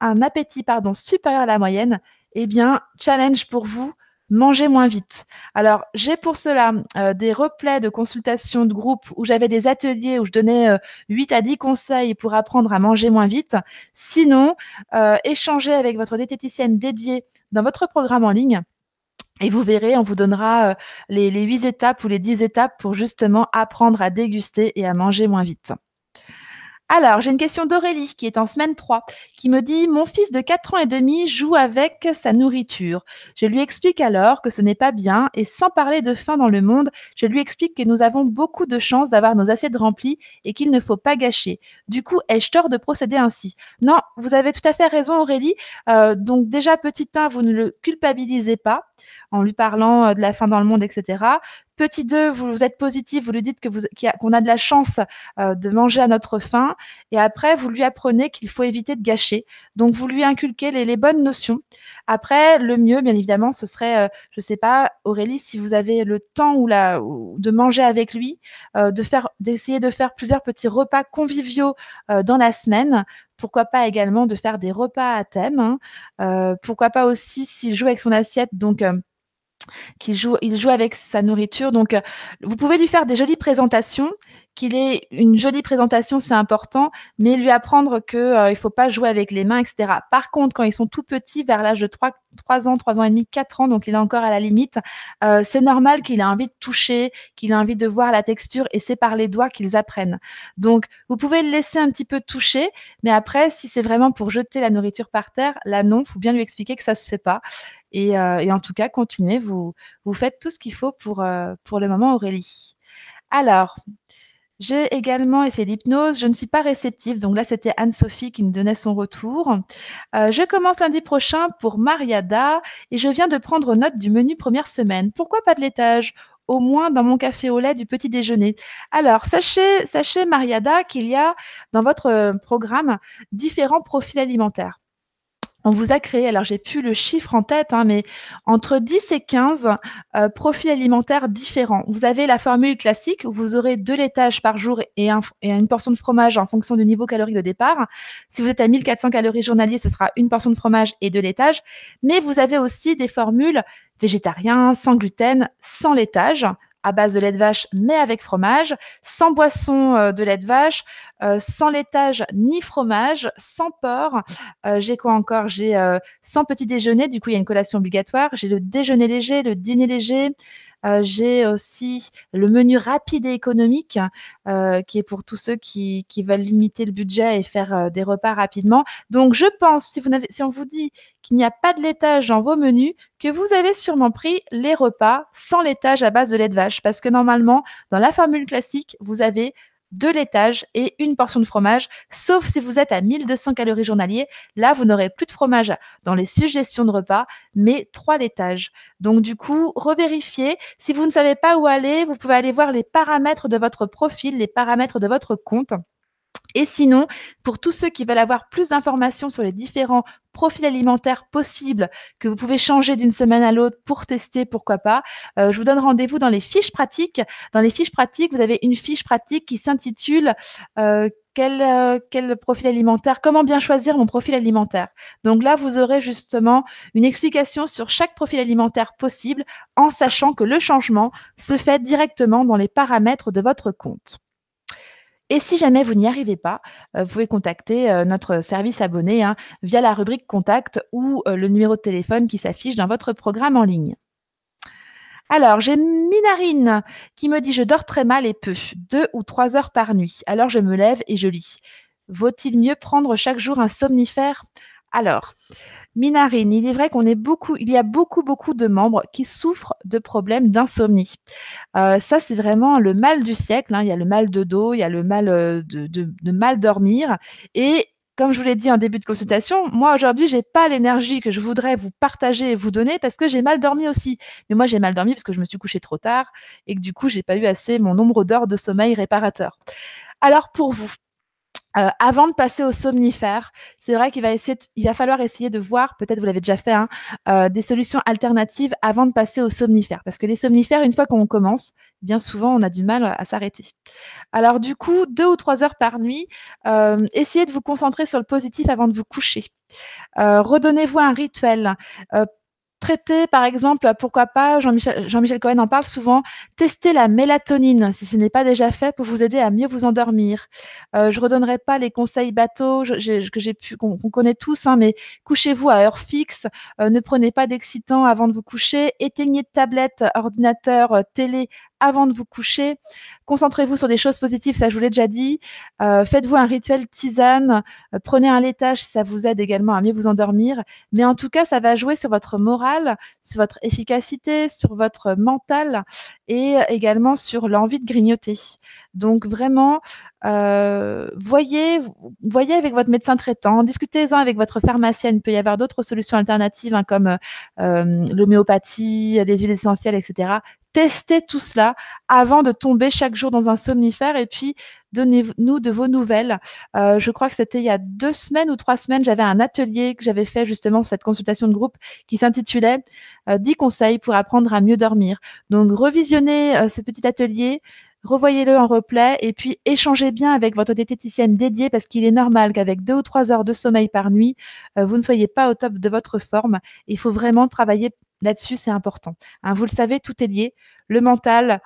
un appétit pardon supérieur à la moyenne, eh bien challenge pour vous manger moins vite. Alors, j'ai pour cela euh, des replays de consultations de groupe où j'avais des ateliers où je donnais euh, 8 à 10 conseils pour apprendre à manger moins vite. Sinon, euh, échangez avec votre diététicienne dédiée dans votre programme en ligne. Et vous verrez, on vous donnera euh, les, les 8 étapes ou les 10 étapes pour justement apprendre à déguster et à manger moins vite. Alors, j'ai une question d'Aurélie qui est en semaine 3, qui me dit Mon fils de 4 ans et demi joue avec sa nourriture. Je lui explique alors que ce n'est pas bien et sans parler de faim dans le monde, je lui explique que nous avons beaucoup de chance d'avoir nos assiettes remplies et qu'il ne faut pas gâcher. Du coup, ai-je tort de procéder ainsi? Non, vous avez tout à fait raison Aurélie. Euh, donc déjà, petit 1, vous ne le culpabilisez pas en lui parlant euh, de la faim dans le monde, etc. Petit 2, vous êtes positif, vous lui dites que vous qu'on a de la chance euh, de manger à notre faim et après vous lui apprenez qu'il faut éviter de gâcher. Donc vous lui inculquez les, bonnes notions. Après, le mieux, bien évidemment, ce serait, euh, je sais pas, Aurélie, si vous avez le temps ou la de manger avec lui, euh, d'essayer de faire plusieurs petits repas conviviaux dans la semaine. Pourquoi pas également de faire des repas à thème, hein. Pourquoi pas aussi s'il joue avec son assiette, donc qu'il joue, il joue avec sa nourriture. Donc, euh, vous pouvez lui faire des jolies présentations. Qu'il ait une jolie présentation, c'est important, mais lui apprendre que euh, il faut pas jouer avec les mains, etc. Par contre, quand ils sont tout petits, vers l'âge de 3, 3 ans, 3 ans et demi, 4 ans, donc il est encore à la limite, euh, c'est normal qu'il ait envie de toucher, qu'il ait envie de voir la texture, et c'est par les doigts qu'ils apprennent. Donc, vous pouvez le laisser un petit peu toucher, mais après, si c'est vraiment pour jeter la nourriture par terre, là non, faut bien lui expliquer que ça se fait pas. Et, euh, et en tout cas, continuez, vous, vous faites tout ce qu'il faut pour, euh, le moment, Aurélie. Alors, j'ai également essayé l'hypnose, je ne suis pas réceptive, donc là c'était Anne-Sophie qui me donnait son retour. Euh, je commence lundi prochain pour Mariada et je viens de prendre note du menu première semaine. Pourquoi pas de laitage au moins dans mon café au lait du petit déjeuner. Alors, sachez, sachez Mariada, qu'il y a dans votre programme différents profils alimentaires on vous a créé, alors j'ai plus le chiffre en tête, hein, mais entre 10 et 15 euh, profils alimentaires différents. Vous avez la formule classique où vous aurez deux laitages par jour et, un, et, une portion de fromage en fonction du niveau calorique de départ. Si vous êtes à 1400 calories journaliers, ce sera une portion de fromage et deux laitages. Mais vous avez aussi des formules végétariens, sans gluten, sans laitage, à base de lait de vache, mais avec fromage, sans boisson euh, de lait de vache, euh, sans laitage ni fromage, sans porc. Euh, j'ai quoi encore? J'ai sans petit déjeuner, du coup il y a une collation obligatoire. J'ai le déjeuner léger, le dîner léger, j'ai aussi le menu rapide et économique, qui est pour tous ceux qui, qui, veulent limiter le budget et faire des repas rapidement. Donc, je pense, si, si on vous dit qu'il n'y a pas de laitage dans vos menus, que vous avez sûrement pris les repas sans laitage à base de lait de vache. Parce que normalement, dans la formule classique, vous avez deux laitages et une portion de fromage, sauf si vous êtes à 1200 calories journaliers. Là, vous n'aurez plus de fromage dans les suggestions de repas, mais trois laitages. Donc, du coup, revérifiez. Si vous ne savez pas où aller, vous pouvez aller voir les paramètres de votre profil, les paramètres de votre compte. Et sinon, pour tous ceux qui veulent avoir plus d'informations sur les différents profils alimentaires possibles que vous pouvez changer d'une semaine à l'autre pour tester, pourquoi pas, euh, je vous donne rendez-vous dans les fiches pratiques. Dans les fiches pratiques, vous avez une fiche pratique qui s'intitule euh, euh, quel profil alimentaire, comment bien choisir mon profil alimentaire. Donc là, vous aurez justement une explication sur chaque profil alimentaire possible en sachant que le changement se fait directement dans les paramètres de votre compte. Et si jamais vous n'y arrivez pas, euh, vous pouvez contacter euh, notre service abonné hein, via la rubrique Contact ou euh, le numéro de téléphone qui s'affiche dans votre programme en ligne. Alors, j'ai Minarine qui me dit Je dors très mal et peu, deux ou trois heures par nuit. Alors, je me lève et je lis. Vaut-il mieux prendre chaque jour un somnifère? Alors, Minarine, il est vrai qu'on est beaucoup, il y a beaucoup, beaucoup de membres qui souffrent de problèmes d'insomnie. Euh, ça, c'est vraiment le mal du siècle. Hein. Il y a le mal de dos, il y a le mal euh, de, mal dormir. Et comme je vous l'ai dit en début de consultation, moi aujourd'hui, j'ai pas l'énergie que je voudrais vous partager et vous donner parce que j'ai mal dormi aussi. Mais moi, j'ai mal dormi parce que je me suis couchée trop tard et que du coup, j'ai pas eu assez mon nombre d'heures de sommeil réparateur. Alors pour vous, euh, avant de passer au somnifère, c'est vrai qu'il va il va falloir essayer de voir, peut-être vous l'avez déjà fait, hein, euh, des solutions alternatives avant de passer au somnifère, parce que les somnifères, une fois qu'on commence, bien souvent, on a du mal à s'arrêter. Alors du coup, deux ou trois heures par nuit, euh, essayez de vous concentrer sur le positif avant de vous coucher. redonnez-vous un rituel traiter, par exemple, pourquoi pas, Jean-Michel Jean Cohen en parle souvent, tester la mélatonine, si ce n'est pas déjà fait, pour vous aider à mieux vous endormir. Euh, je redonnerai pas les conseils bateaux que j'ai pu, qu'on connaît tous, hein, mais couchez-vous à heure fixe, euh, ne prenez pas d'excitants avant de vous coucher, éteignez tablette, ordinateur, télé avant de vous coucher. Concentrez-vous sur des choses positives, ça je vous l'ai déjà dit. Euh, faites-vous un rituel tisane. Euh, prenez un laitage ça vous aide également à mieux vous endormir. Mais en tout cas, ça va jouer sur votre morale, sur votre efficacité, sur votre mental et également sur l'envie de grignoter. Donc vraiment, euh, voyez, voyez avec votre médecin traitant, discutez-en avec votre pharmacienne. Il peut y avoir d'autres solutions alternatives hein, comme l'homéopathie, les huiles essentielles, etc testez tout cela avant de tomber chaque jour dans un somnifère et puis donnez-nous de vos nouvelles. Euh, je crois que c'était il y a deux semaines ou trois semaines, j'avais un atelier que j'avais fait justement cette consultation de groupe qui s'intitulait 10 euh, conseils pour apprendre à mieux dormir. Donc revisionnez euh, ce petit atelier, revoyez-le en replay et puis échangez bien avec votre diététicienne dédiée parce qu'il est normal qu'avec deux ou trois heures de sommeil par nuit, vous ne soyez pas au top de votre forme. Il faut vraiment travailler Là-dessus, c'est important. Hein, vous le savez, tout est lié. Le mental,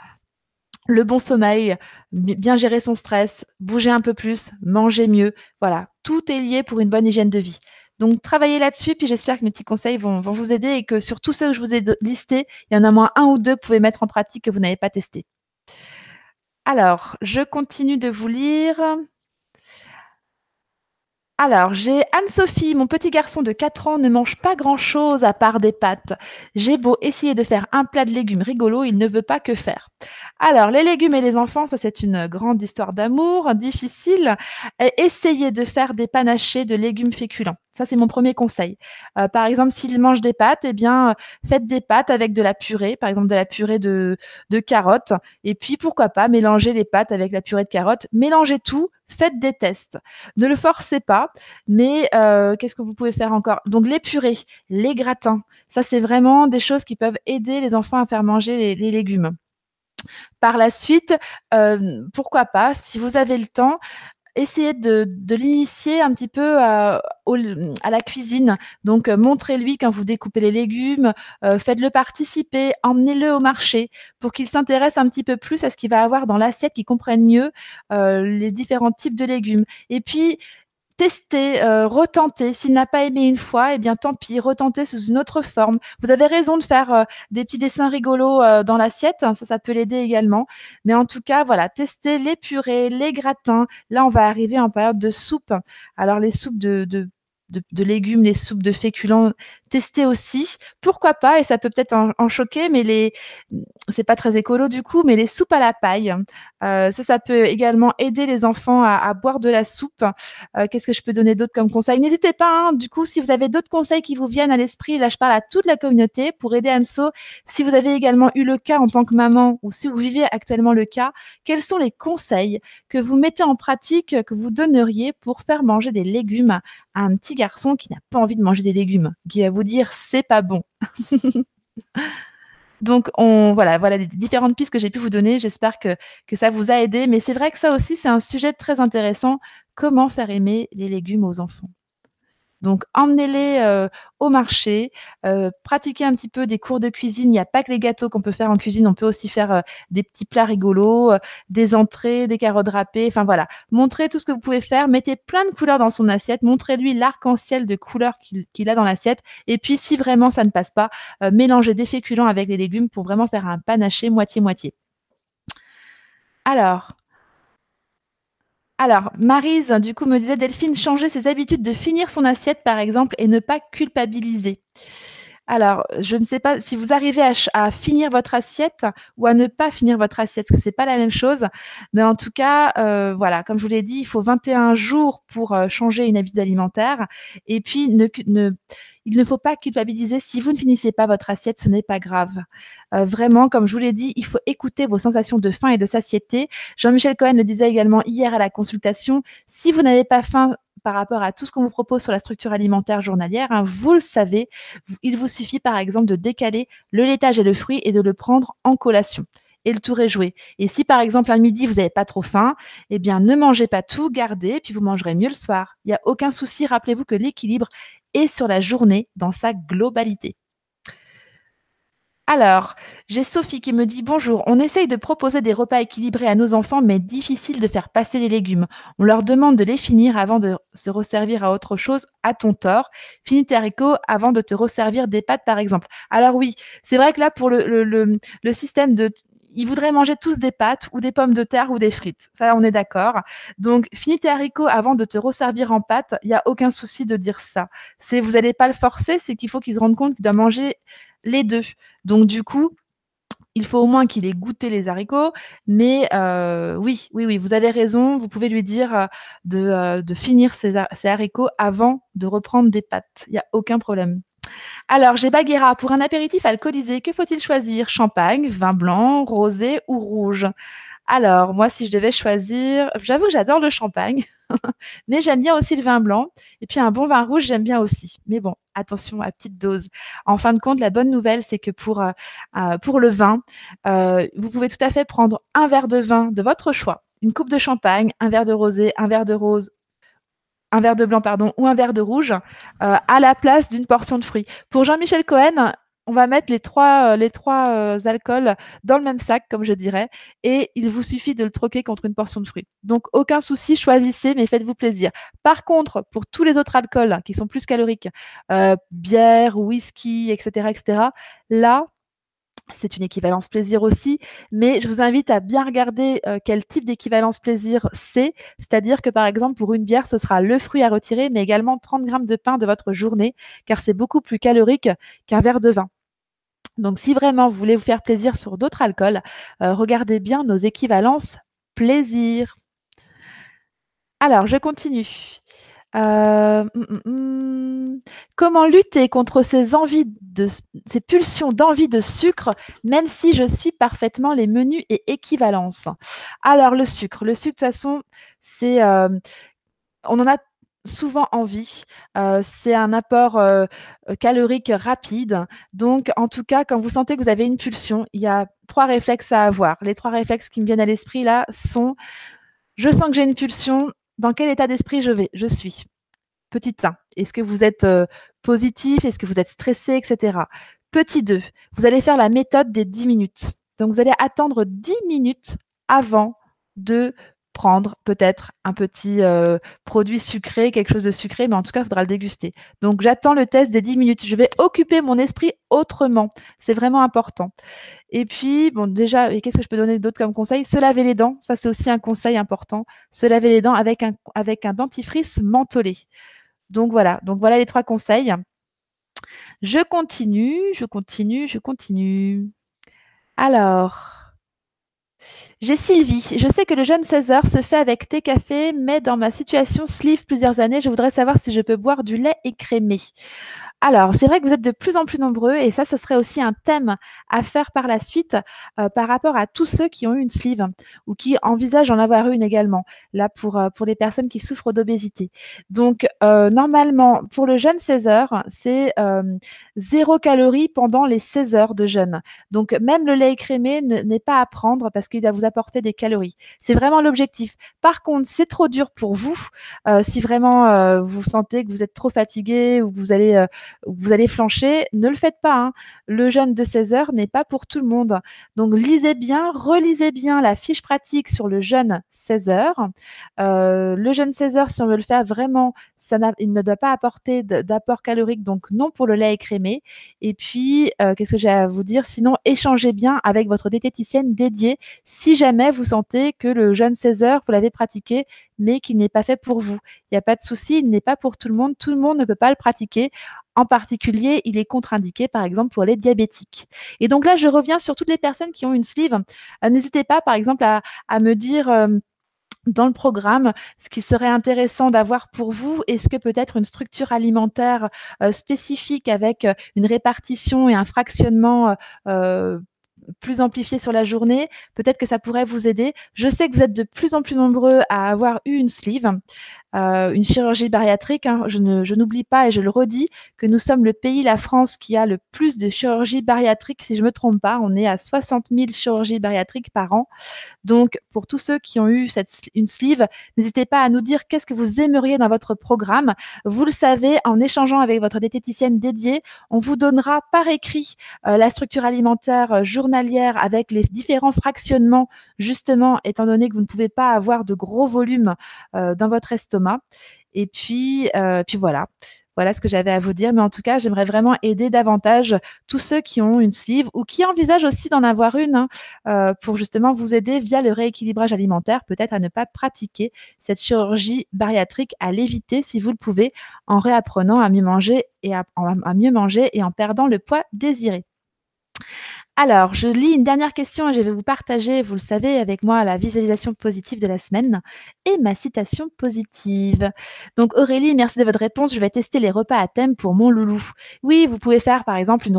le bon sommeil, bien gérer son stress, bouger un peu plus, manger mieux. Voilà, tout est lié pour une bonne hygiène de vie. Donc, travaillez là-dessus, puis j'espère que mes petits conseils vont, vont, vous aider et que sur tous ceux que je vous ai listés, il y en a moins un ou deux que vous pouvez mettre en pratique que vous n'avez pas testé. Alors, je continue de vous lire. Alors, j'ai Anne-Sophie, mon petit garçon de 4 ans ne mange pas grand-chose à part des pâtes. J'ai beau essayer de faire un plat de légumes rigolo, il ne veut pas que faire. Alors, les légumes et les enfants, ça c'est une grande histoire d'amour, difficile. Essayez de faire des panachés de légumes féculents. Ça, c'est mon premier conseil. Euh, par exemple, s'il mange des pâtes, eh bien, faites des pâtes avec de la purée, par exemple de la purée de, carottes. Et puis, pourquoi pas, mélanger les pâtes avec la purée de carottes. Mélangez tout, faites des tests. Ne le forcez pas, mais euh, qu'est-ce que vous pouvez faire encore? Donc, les purées, les gratins, ça, c'est vraiment des choses qui peuvent aider les enfants à faire manger les, légumes. Par la suite, euh, pourquoi pas, si vous avez le temps, essayez de, l'initier un petit peu à, la cuisine. Donc, euh, montrez-lui quand vous découpez les légumes, euh, faites-le participer, emmenez-le au marché pour qu'il s'intéresse un petit peu plus à ce qu'il va avoir dans l'assiette, qu'il comprenne mieux euh, les différents types de légumes. Et puis, tester, euh, retenter. S'il n'a pas aimé une fois, eh bien tant pis, retenter sous une autre forme. Vous avez raison de faire euh, des petits dessins rigolos euh, dans l'assiette, hein, ça, ça peut l'aider également. Mais en tout cas, voilà, tester les purées, les gratins. Là, on va arriver en période de soupe. Alors les soupes de, légumes, les soupes de féculents, tester aussi. Pourquoi pas Et ça peut peut-être en, choquer, mais les, c'est pas très écolo du coup, mais les soupes à la paille, euh, ça, ça peut également aider les enfants à, boire de la soupe. Euh, qu'est-ce que je peux donner d'autre comme conseil? N'hésitez pas. Hein, du coup, si vous avez d'autres conseils qui vous viennent à l'esprit, là, je parle à toute la communauté pour aider Anso. Si vous avez également eu le cas en tant que maman ou si vous vivez actuellement le cas, quels sont les conseils que vous mettez en pratique, que vous donneriez pour faire manger des légumes à un petit garçon qui n'a pas envie de manger des légumes, qui va vous c'est pas bon. Donc, on, voilà, voilà les différentes pistes que j'ai pu vous donner. J'espère que, que ça vous a aidé. Mais c'est vrai que ça aussi, c'est un sujet très intéressant. Comment faire aimer les légumes aux enfants? Donc, emmenez-les euh, au marché, euh, pratiquez un petit peu des cours de cuisine. Il n'y a pas que les gâteaux qu'on peut faire en cuisine, on peut aussi faire euh, des petits plats rigolos, des entrées, des carottes râpées. Enfin voilà, montrez tout ce que vous pouvez faire. Mettez plein de couleurs dans son assiette. Montrez-lui l'arc-en-ciel de couleurs qu'il a dans l'assiette. Et puis, si vraiment ça ne passe pas, mélangez des féculents avec les légumes pour vraiment faire un panaché moitié-moitié. Alors, alors, Marise, du coup, me disait Delphine, changer ses habitudes de finir son assiette, par exemple, et ne pas culpabiliser. Alors, je ne sais pas si vous arrivez à, finir votre assiette ou à ne pas finir votre assiette, parce que c'est pas la même chose. Mais en tout cas, euh, voilà, comme je vous l'ai dit, il faut 21 jours pour euh, changer une habitude alimentaire. Et puis, ne, ne il ne faut pas culpabiliser. Si vous ne finissez pas votre assiette, ce n'est pas grave. Euh, vraiment, comme je vous l'ai dit, il faut écouter vos sensations de faim et de satiété. Jean-Michel Cohen le disait également hier à la consultation. Si vous n'avez pas faim par rapport à tout ce qu'on vous propose sur la structure alimentaire journalière, hein, vous le savez, il vous suffit par exemple de décaler le laitage et le fruit et de le prendre en collation et le tour est joué. Et si par exemple à midi vous n'avez pas trop faim, eh bien ne mangez pas tout, gardez, puis vous mangerez mieux le soir. Il n'y a aucun souci. Rappelez-vous que l'équilibre est sur la journée dans sa globalité. Alors, j'ai Sophie qui me dit bonjour. On essaye de proposer des repas équilibrés à nos enfants, mais difficile de faire passer les légumes. On leur demande de les finir avant de se resservir à autre chose. À ton tort. Finis tes haricots avant de te resservir des pâtes, par exemple. Alors oui, c'est vrai que là, pour le, le système de ils voudraient manger tous des pâtes ou des pommes de terre ou des frites. Ça, on est d'accord. Donc, finis tes haricots avant de te resservir en pâtes. Il n'y a aucun souci de dire ça. C'est, vous n'allez pas le forcer, c'est qu'il faut qu'ils se rendent compte qu'il doit manger les deux. Donc, du coup, il faut au moins qu'il ait goûté les haricots. Mais euh, oui, oui, oui, vous avez raison. Vous pouvez lui dire euh, euh, de, finir ses, haricots avant de reprendre des pâtes. Il n'y a aucun problème. Alors, j'ai Baguera. Pour un apéritif alcoolisé, que faut-il choisir? Champagne, vin blanc, rosé ou rouge? Alors, moi, si je devais choisir, j'avoue que j'adore le champagne, mais j'aime bien aussi le vin blanc. Et puis, un bon vin rouge, j'aime bien aussi. Mais bon, attention à petite dose. En fin de compte, la bonne nouvelle, c'est que pour, euh, euh, le vin, euh, vous pouvez tout à fait prendre un verre de vin de votre choix une coupe de champagne, un verre de rosé, un verre de rose un verre de blanc pardon, ou un verre de rouge euh, à la place d'une portion de fruits. Pour Jean-Michel Cohen, on va mettre les trois, euh, les trois euh, alcools dans le même sac, comme je dirais, et il vous suffit de le troquer contre une portion de fruits. Donc, aucun souci, choisissez, mais faites-vous plaisir. Par contre, pour tous les autres alcools qui sont plus caloriques, bière, whisky, etc., etc., là, c'est une équivalence plaisir aussi, mais je vous invite à bien regarder euh, quel type d'équivalence plaisir c'est. C'est-à-dire que par exemple, pour une bière, ce sera le fruit à retirer, mais également 30 grammes de pain de votre journée, car c'est beaucoup plus calorique qu'un verre de vin. Donc si vraiment vous voulez vous faire plaisir sur d'autres alcools, euh, regardez bien nos équivalences plaisir. Alors, je continue. Euh, hum, hum, hum. comment lutter contre ces envies de ces pulsions d'envie de sucre, même si je suis parfaitement les menus et équivalences? Alors le sucre, le sucre de toute façon, c'est euh, on en a souvent envie. Euh, c'est un apport calorique rapide. Donc, en tout cas, quand vous sentez que vous avez une pulsion, il y a trois réflexes à avoir. Les trois réflexes qui me viennent à l'esprit là sont je sens que j'ai une pulsion, dans quel état d'esprit je vais, je suis. Petit 1, est-ce que vous êtes euh, positif, est-ce que vous êtes stressé, etc. Petit 2, vous allez faire la méthode des 10 minutes. Donc vous allez attendre 10 minutes avant de prendre peut-être un petit euh, produit sucré, quelque chose de sucré, mais en tout cas, il faudra le déguster. Donc, j'attends le test des 10 minutes. Je vais occuper mon esprit autrement. C'est vraiment important. Et puis, bon, déjà, qu'est-ce que je peux donner d'autre comme conseil? Se laver les dents, ça c'est aussi un conseil important. Se laver les dents avec un, avec un dentifrice mentholé. Donc voilà, donc voilà les trois conseils. Je continue, je continue, je continue. Alors, j'ai Sylvie. Je sais que le jeûne 16 heures se fait avec thé café, mais dans ma situation sleeve plusieurs années, je voudrais savoir si je peux boire du lait écrémé. Alors, c'est vrai que vous êtes de plus en plus nombreux et ça, ce serait aussi un thème à faire par la suite euh, par rapport à tous ceux qui ont eu une sleeve ou qui envisagent d'en avoir une également, là pour, euh, les personnes qui souffrent d'obésité. Donc, euh, normalement, pour le jeûne 16 heures, c'est zéro calorie pendant les 16 heures de jeûne. Donc, même le lait écrémé n'est pas à prendre parce qu'il va vous apporter des calories. C'est vraiment l'objectif. Par contre, c'est trop dur pour vous si vraiment vous sentez que vous êtes trop fatigué ou que vous allez vous allez flancher, ne le faites pas. Hein. Le jeûne de 16 heures n'est pas pour tout le monde. Donc lisez bien, relisez bien la fiche pratique sur le jeûne 16 heures. Euh, le jeûne 16 heures, si on veut le faire vraiment, il ne doit pas apporter d'apport calorique, donc non pour le lait écrémé. Et puis, euh, qu'est-ce que j'ai à vous dire? Sinon, échangez bien avec votre diététicienne dédiée si jamais vous sentez que le jeûne 16 heures, vous l'avez pratiqué, mais qu'il n'est pas fait pour vous. Il n'y a pas de souci, il n'est pas pour tout le monde. Tout le monde ne peut pas le pratiquer. En particulier, il est contre-indiqué, par exemple, pour les diabétiques. Et donc là, je reviens sur toutes les personnes qui ont une sleeve. Euh, n'hésitez pas, par exemple, à, me dire... Euh, dans le programme, ce qui serait intéressant d'avoir pour vous, est-ce que peut-être une structure alimentaire euh, spécifique avec une répartition et un fractionnement plus amplifié sur la journée, peut-être que ça pourrait vous aider. Je sais que vous êtes de plus en plus nombreux à avoir eu une sleeve. Euh, une chirurgie bariatrique. Hein. Je, n'oublie pas et je le redis que nous sommes le pays, la France, qui a le plus de chirurgie bariatrique, si je ne me trompe pas. On est à 60 000 chirurgies bariatriques par an. Donc, pour tous ceux qui ont eu une sleeve, n'hésitez pas à nous dire qu'est-ce que vous aimeriez dans votre programme. Vous le savez, en échangeant avec votre diététicienne dédiée, on vous donnera par écrit euh, la structure alimentaire euh, journalière avec les différents fractionnements, justement, étant donné que vous ne pouvez pas avoir de gros volumes dans votre estomac et puis, euh, puis voilà. Voilà ce que j'avais à vous dire. Mais en tout cas, j'aimerais vraiment aider davantage tous ceux qui ont une sleeve ou qui envisagent aussi d'en avoir une hein, euh, pour justement vous aider via le rééquilibrage alimentaire, peut-être à ne pas pratiquer cette chirurgie bariatrique, à l'éviter si vous le pouvez, en réapprenant à mieux à mieux manger et en perdant le poids désiré. Alors, je lis une dernière question et je vais vous partager, vous le savez, avec moi la visualisation positive de la semaine et ma citation positive. Donc Aurélie, merci de votre réponse. Je vais tester les repas à thème pour mon loulou. Oui, vous pouvez faire par exemple une,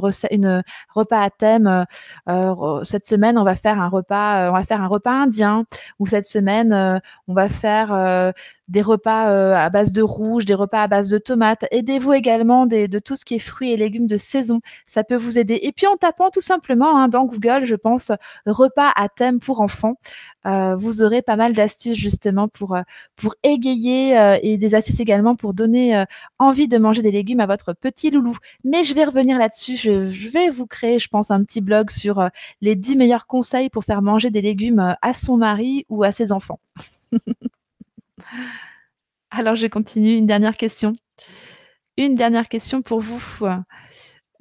repas à thème. Euh, euh, cette semaine, on va faire un repas, euh, on va faire un repas indien. Ou cette semaine, on va faire des repas à base de rouge, des repas à base de tomates. Aidez-vous également de tout ce qui est fruits et légumes de saison. Ça peut vous aider. Et puis en tapant tout simplement hein, dans Google, je pense, repas à thème pour enfants. Euh, vous aurez pas mal d'astuces justement pour, euh, pour égayer et des astuces également pour donner envie de manger des légumes à votre petit loulou. Mais je vais revenir là-dessus. Je, je, vais vous créer, je pense, un petit blog sur les 10 meilleurs conseils pour faire manger des légumes à son mari ou à ses enfants. Alors, je continue. Une dernière question. Une dernière question pour vous.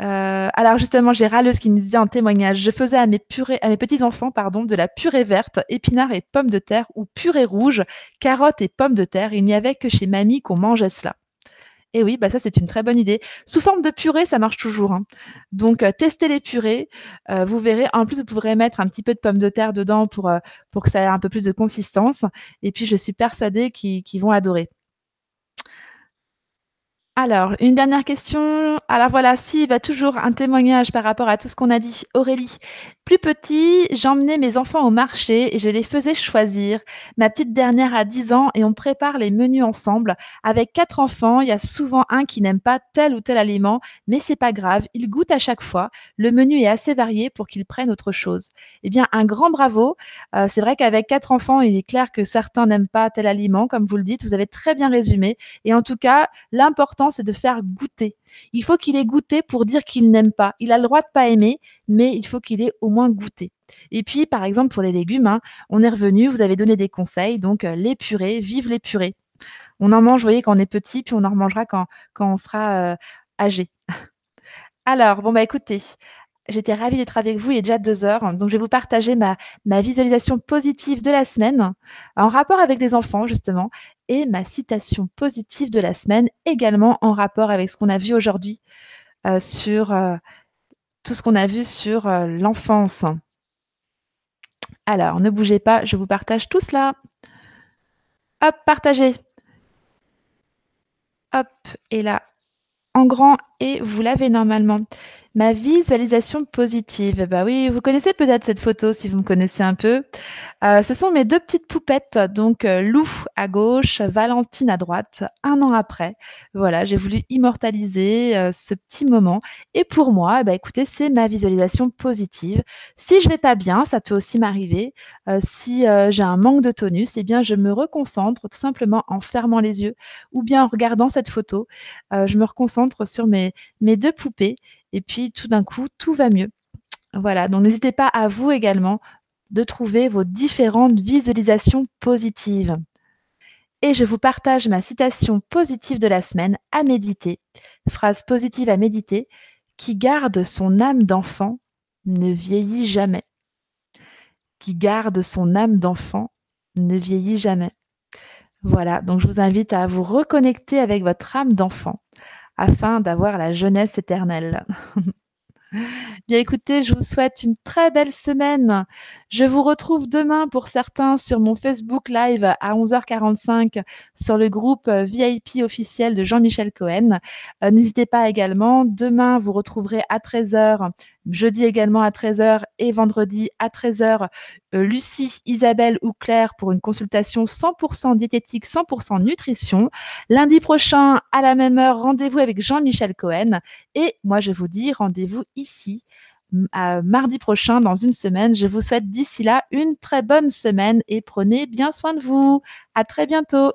Euh, alors justement, j'ai Râleuse qui nous disait en témoignage, je faisais à mes, à mes petits-enfants pardon, de la purée verte, épinards et pommes de terre, ou purée rouge, carottes et pommes de terre. Il n'y avait que chez mamie qu'on mangeait cela. Et oui, bah ça c'est une très bonne idée. Sous forme de purée, ça marche toujours. Hein. Donc euh, testez les purées, euh, vous verrez. En plus, vous pourrez mettre un petit peu de pommes de terre dedans pour, pour que ça ait un peu plus de consistance. Et puis, je suis persuadée qu'ils vont adorer. Alors, une dernière question. Alors voilà, si, toujours un témoignage par rapport à tout ce qu'on a dit. Aurélie, plus petit, j'emmenais mes enfants au marché et je les faisais choisir. Ma petite dernière a 10 ans et on prépare les menus ensemble. Avec quatre enfants, il y a souvent un qui n'aime pas tel ou tel aliment, mais c'est pas grave, il goûte à chaque fois. Le menu est assez varié pour qu'ils prennent autre chose. Eh bien, un grand bravo. Euh, c'est vrai qu'avec quatre enfants, il est clair que certains n'aiment pas tel aliment, comme vous le dites. Vous avez très bien résumé. Et en tout cas, l'important c'est de faire goûter. Il faut qu'il ait goûté pour dire qu'il n'aime pas. Il a le droit de pas aimer, mais il faut qu'il ait au moins goûté. Et puis, par exemple, pour les légumes, hein, on est revenu, vous avez donné des conseils, donc euh, les purées, vive les purées. On en mange, vous voyez, quand on est petit, puis on en remangera quand, quand on sera euh, âgé. Alors, bon, bah écoutez, J'étais ravie d'être avec vous. Il est déjà deux heures. Donc, je vais vous partager ma, ma visualisation positive de la semaine en rapport avec les enfants, justement, et ma citation positive de la semaine également en rapport avec ce qu'on a vu aujourd'hui euh, sur euh, tout ce qu'on a vu sur euh, l'enfance. Alors, ne bougez pas, je vous partage tout cela. Hop, partagez. Hop, et là, en grand, et vous l'avez normalement. Ma visualisation positive. Bah oui, vous connaissez peut-être cette photo si vous me connaissez un peu. Euh, ce sont mes deux petites poupettes, donc euh, Lou à gauche, Valentine à droite, un an après. Voilà, j'ai voulu immortaliser euh, ce petit moment. Et pour moi, bah écoutez, c'est ma visualisation positive. Si je vais pas bien, ça peut aussi m'arriver. si j'ai un manque de tonus, eh bien je me reconcentre tout simplement en fermant les yeux ou bien en regardant cette photo. je me reconcentre sur mes, mes deux poupées et puis tout d'un coup, tout va mieux. Voilà, donc n'hésitez pas à vous également de trouver vos différentes visualisations positives. Et je vous partage ma citation positive de la semaine à méditer, phrase positive à méditer, qui garde son âme d'enfant ne vieillit jamais. Qui garde son âme d'enfant ne vieillit jamais. Voilà, donc je vous invite à vous reconnecter avec votre âme d'enfant afin d'avoir la jeunesse éternelle. Bien écoutez, je vous souhaite une très belle semaine. Je vous retrouve demain pour certains sur mon Facebook Live à 11h45 sur le groupe euh, VIP officiel de Jean-Michel Cohen. Euh, n'hésitez pas également, demain vous retrouverez à 13h, jeudi également à 13h et vendredi à 13h euh, Lucie, Isabelle ou Claire pour une consultation 100% diététique, 100% nutrition. Lundi prochain à la même heure, rendez-vous avec Jean-Michel Cohen et moi je vous dis rendez-vous ici mardi prochain, dans une semaine. Je vous souhaite d'ici là une très bonne semaine et prenez bien soin de vous. À très bientôt.